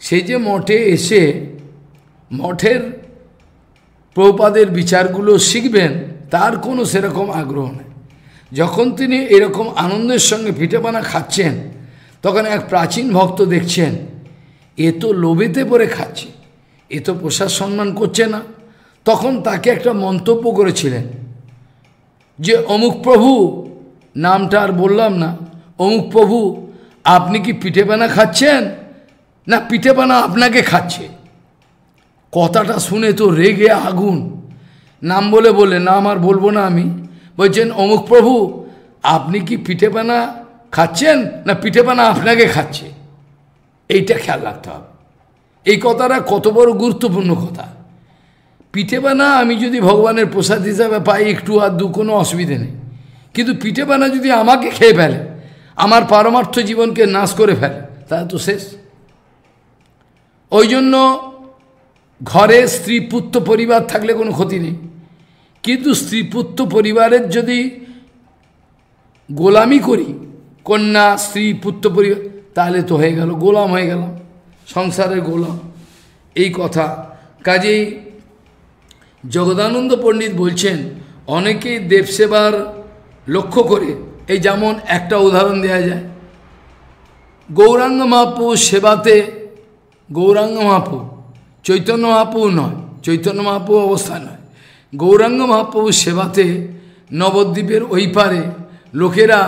সে যে মঠে এসে মঠের প্রপাদের বিচারগুলো শিখবেন, তার কোনো সেরকম আগ্রহ নেই। যখন তিনি এরকম আনন্দের সঙ্গে পিঠেপানা খাচ্ছেন তখন এক প্রাচীন ভক্ত দেখছেন, এ তো লোভেতে পরে খাচ্ছে, এ তো প্রসাদ সম্মান করছে না। তখন তাকে একটা মন্তব্য করেছিলেন, যে অমুক প্রভু, নামটা আর বললাম না, অমুক প্রভু, আপনি কি পিঠেপানা খাচ্ছেন? না পিঠেপানা আপনাকে খাচ্ছে। কথাটা শুনে তো রেগে আগুন। নাম বলে বলে না, আমার বলব না আমি। বলছেন, অমুক প্রভু, আপনি কি পিঠেপানা খাচ্ছেন না পিঠেপানা আপনাকে খাচ্ছে? এইটা খেয়াল রাখতে হবে। এই কথাটা কত বড় গুরুত্বপূর্ণ কথা। পিঠে পিঠেপানা আমি যদি ভগবানের প্রসাদ হিসাবে পাই, একটু আর দু কোনো অসুবিধে নেই। কিন্তু পিঠে পিঠেপানা যদি আমাকে খেয়ে ফেলে, আমার পারমার্থ জীবনকে নাশ করে ফেলে, তাহলে তো শেষ। ওই জন্য ঘরে স্ত্রী পুত্র পরিবার থাকলে কোনো ক্ষতি নেই। কিন্তু স্ত্রী পুত্র পরিবারের যদি গোলামি করি কন্যা, স্ত্রী, পুত্র পরিবার তাহলে তো হয়ে গেল, গোলাম হয়ে গেলাম সংসারের গোলাম। এই কথা। কাজেই জগদানন্দ পণ্ডিত বলছেন, অনেকেই দেবসেবার লক্ষ্য করে, এই যেমন একটা উদাহরণ দেওয়া যায়, গৌরাঙ্গ মহাপু সেবাতে, গৌরাঙ্গ মহাপু চৈতন্য মহাপু নয়, চৈতন্য মহাপু অবস্থা নয়, গৌরাঙ্গ মহাপ্রভুর সেবাতে নবদ্বীপের ওই পারে লোকেরা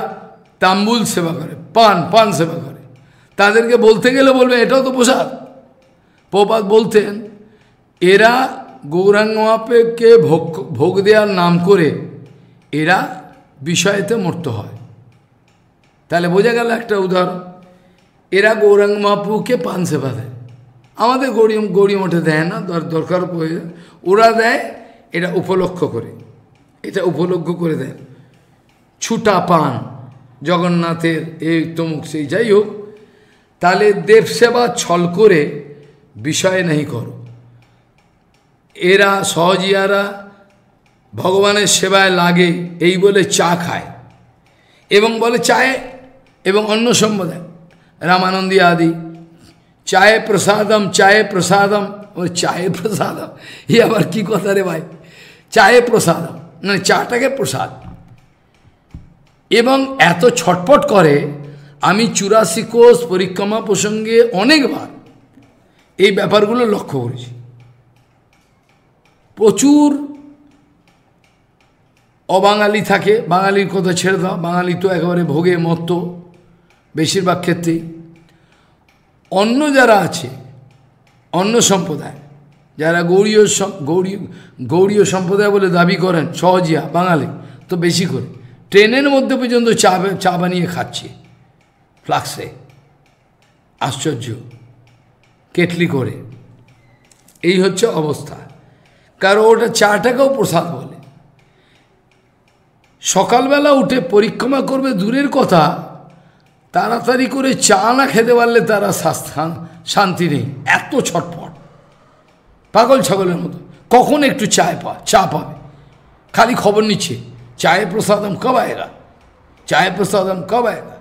তাম্বুল সেবা করে, পান পান সেবা করে। তাদেরকে বলতে গেলে বলবে, এটাও তো প্রসাদ। প্রপাত বলতেন, এরা গৌরাঙ্গ মহাপেকে ভোগ ভোগ দেওয়ার নাম করে এরা বিষয়েতে মরতে হয়। তাহলে বোঝা গেল একটা উদাহরণ। এরা গৌরাঙ্গ পান সেবা দেয়। আমাদের গৌরী গৌরী মঠে দেয় না দরকার প্রয়োজন ওরা দেয়, এটা উপলক্ষ করে। এটা উপলক্ষ করে দেয়। ছুটা পান। জগন্নাথের এই তমুক সেই যাই হোক, তাহলে দেবসেবা ছল করে বিষয় নেই করো। এরা সহজিয়ারা, ভগবানের সেবায় লাগে, এই বলে চা খায়। এবং বলে চায়ে, এবং অন্য সম্প্রদায় রামানন্দী আদি, চায়ে প্রসাদম চায়ে প্রসাদম চায়ে প্রসাদম, এ আবার কি কথা রে ভাই? চায়ে প্রসাদম মানে চাটাকে প্রসাদ। এবং এত ছটপট করে আমি চুরাশি কোষ পরিক্রমা প্রসঙ্গে অনেকবার এই ব্যাপারগুলো লক্ষ্য করেছি। প্রচুর অবাঙালি থাকে, বাঙালির কথা ছেড়ে দাও, বাঙালি তো একেবারে ভোগে, মত্ত বেশিরভাগ ক্ষেত্রেই। অন্য যারা আছে, অন্য সম্প্রদায়, যারা গৌরীয় গৌরী, গৌরীয় সম্প্রদায় বলে দাবি করেন, সহজিয়া, বাঙালি, তো বেশি করে। ট্রেনের মধ্যে পর্যন্ত চা চা বানিয়ে খাচ্ছে, ফ্লাক্সে। আশ্চর্য, কেটলি করে। এই হচ্ছে অবস্থা। কারণ ওটা চাটাকেও প্রসাদ বলে। সকালবেলা উঠে পরিক্রমা করবে দূরের কথা, তাড়াতাড়ি করে চা না খেতে পারলে তারা শান্তি নেই। এত ছটফট। পাগল ছাগলের মতো। কখন একটু চায় পা, চা পাবে? খালি খবর নিচ্ছে। চায়ে প্রসাদম কব আয়েগা চায়ে প্রসাদম কব আয়েগা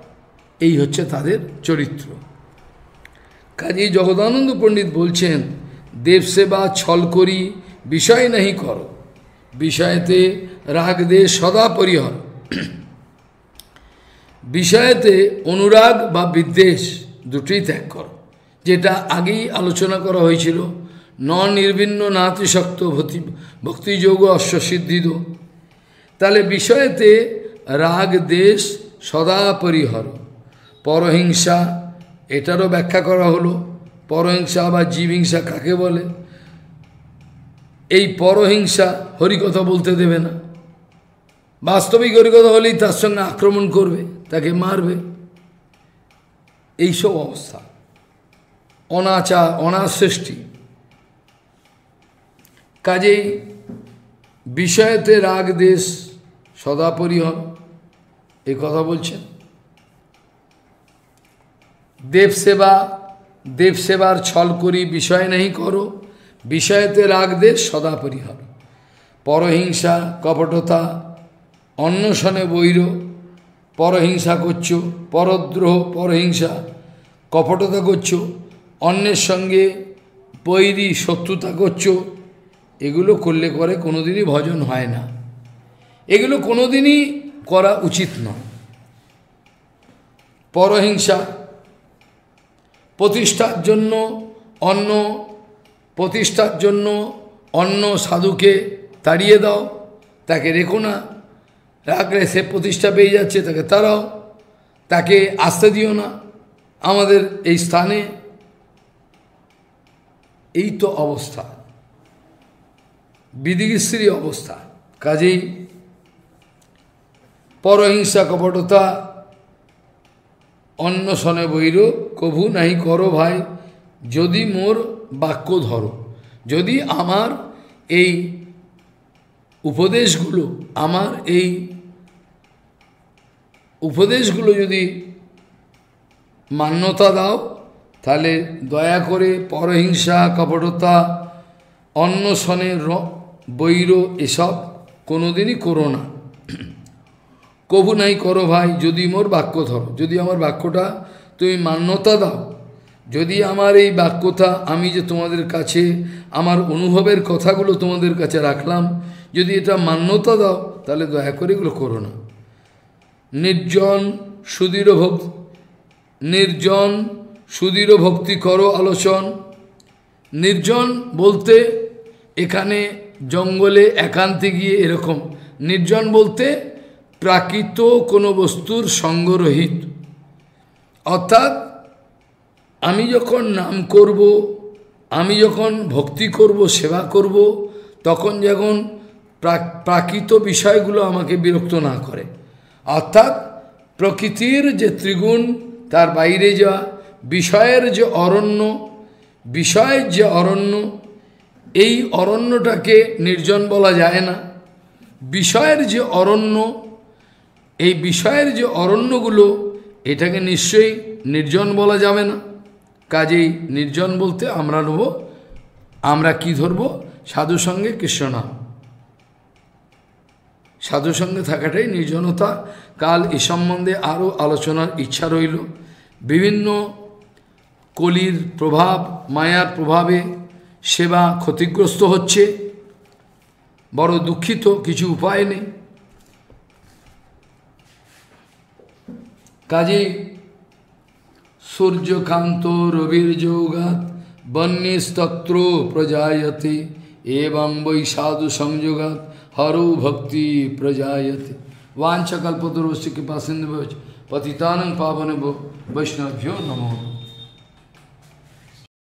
এই হচ্ছে তাদের চরিত্র। কাজী জগদানন্দ পণ্ডিত বলছেন দেবসেবা ছল করি, বিষয় নাহি করো। বিষয়েতে রাগ দে সদা পরিহর। বিষয়েতে অনুরাগ বা বিদ্বেষ দুটোই ত্যাগ করো। যেটা আগেই আলোচনা করা হয়েছিল ন নির্বিন্ন নাতিশক্ত ভক্তি ভক্তিযোগ অশ্বসিদ্ধিদ। তাহলে বিষয়েতে রাগ, দেশ সদা পরিহর। পরহিংসা, এটারও ব্যাখ্যা করা হলো। পরহিংসা বা জীবহিংসা কাকে বলে? এই পরহিংসা হরিকথা বলতে দেবে না। বাস্তবিক হরিকথা হলেই তার সঙ্গে আক্রমণ করবে, তাকে মারবে। এইসব অবস্থা। অনাচার অনাসৃষ্টি কাজেই বিষয়েতে রাগ দেশ সদা পরিহর এই কথা বলছেন। দেবসেবা দেবসেবার ছল করি, বিষয় নেই করো। বিষয়তে রাগ দেশ সদা পরিহর পরহিংসা, কপটতা, অন্বেষণে বৈর। পরহিংসা করছ, পরদ্রোহ, পরহিংসা। কপটতা করছ, অন্যের সঙ্গে বৈরী শত্রুতা করছ। এগুলো করলে করে কোনোদিনই ভজন হয় না। এগুলো কোনোদিনই করা উচিত নয়। পরহিংসা, প্রতিষ্ঠার জন্য অন্য প্রতিষ্ঠার জন্য অন্য সাধুকে তাড়িয়ে দাও, তাকে রেখো না। রাখলে সে প্রতিষ্ঠা পেয়ে যাচ্ছে, তাকে তারাও তাকে আসতে দিও না আমাদের এই স্থানে। এই তো অবস্থা। বিধিগিশ্রী অবস্থা। কাজেই পরহিংসা কপটতা অন্নসনে বৈর, কভু নাহি করো ভাই, যদি মোর বাক্য ধরো। যদি আমার এই উপদেশগুলো, আমার এই উপদেশগুলো যদি মান্যতা দাও, তাহলে দয়া করে পরহিংসা, কপটতা অন্নসনে বৈর এসব কোনোদিনই করো না। কবু নাই করো ভাই, যদি মোর বাক্য ধরো, যদি আমার বাক্যটা তুমি মান্যতা দাও, যদি আমার এই বাক্যটা আমি যে তোমাদের কাছে, আমার অনুভবের কথাগুলো তোমাদের কাছে রাখলাম, যদি এটা মান্যতা দাও, তাহলে দয়া করে এগুলো করো না। নির্জন সুদৃঢ় ভক্তি, নির্জন সুদৃঢ় ভক্তি করো আলোচন। নির্জন বলতে এখানে জঙ্গলে একান্তে গিয়ে এরকম। নির্জন বলতে প্রাকৃত কোনো বস্তুর সঙ্গরহিত। অর্থাৎ আমি যখন নাম করব, আমি যখন ভক্তি করব, সেবা করব, তখন যখন প্রাকৃত বিষয়গুলো আমাকে বিরক্ত না করে। অর্থাৎ প্রকৃতির যে ত্রিগুণ, তার বাইরে যাওয়া, বিষয়ের যে অরণ্য, বিষয়ের যে অরণ্য এই অরণ্যটাকে নির্জন বলা যায় না। বিষয়ের যে অরণ্য, এই বিষয়ের যে অরণ্যগুলো, এটাকে নিশ্চয়ই নির্জন বলা যাবে না। কাজেই নির্জন বলতে আমরা নেব, আমরা কি ধরব? সাধু সঙ্গে কৃষ্ণ নাম সাধু সঙ্গে থাকাটাই নির্জনতা। কাল এ সম্বন্ধে আরও আলোচনার ইচ্ছা রইল। বিভিন্ন কলির প্রভাব, মায়ার প্রভাবে সেবা ক্ষতিগ্রস্ত হচ্ছে বড় দুঃখিত কিছু উপায় নেই কাজেই সূর্যকান্ত রবির যৌগাত বন্যস্তত্র প্রজায়তে এবং বৈ সাধু সংযোগাত হরৌ ভক্তি প্রজায়তে वांछकल्पतरुश्च कृपा सिंधु पतितानं पावन वैष्णव्यो नमो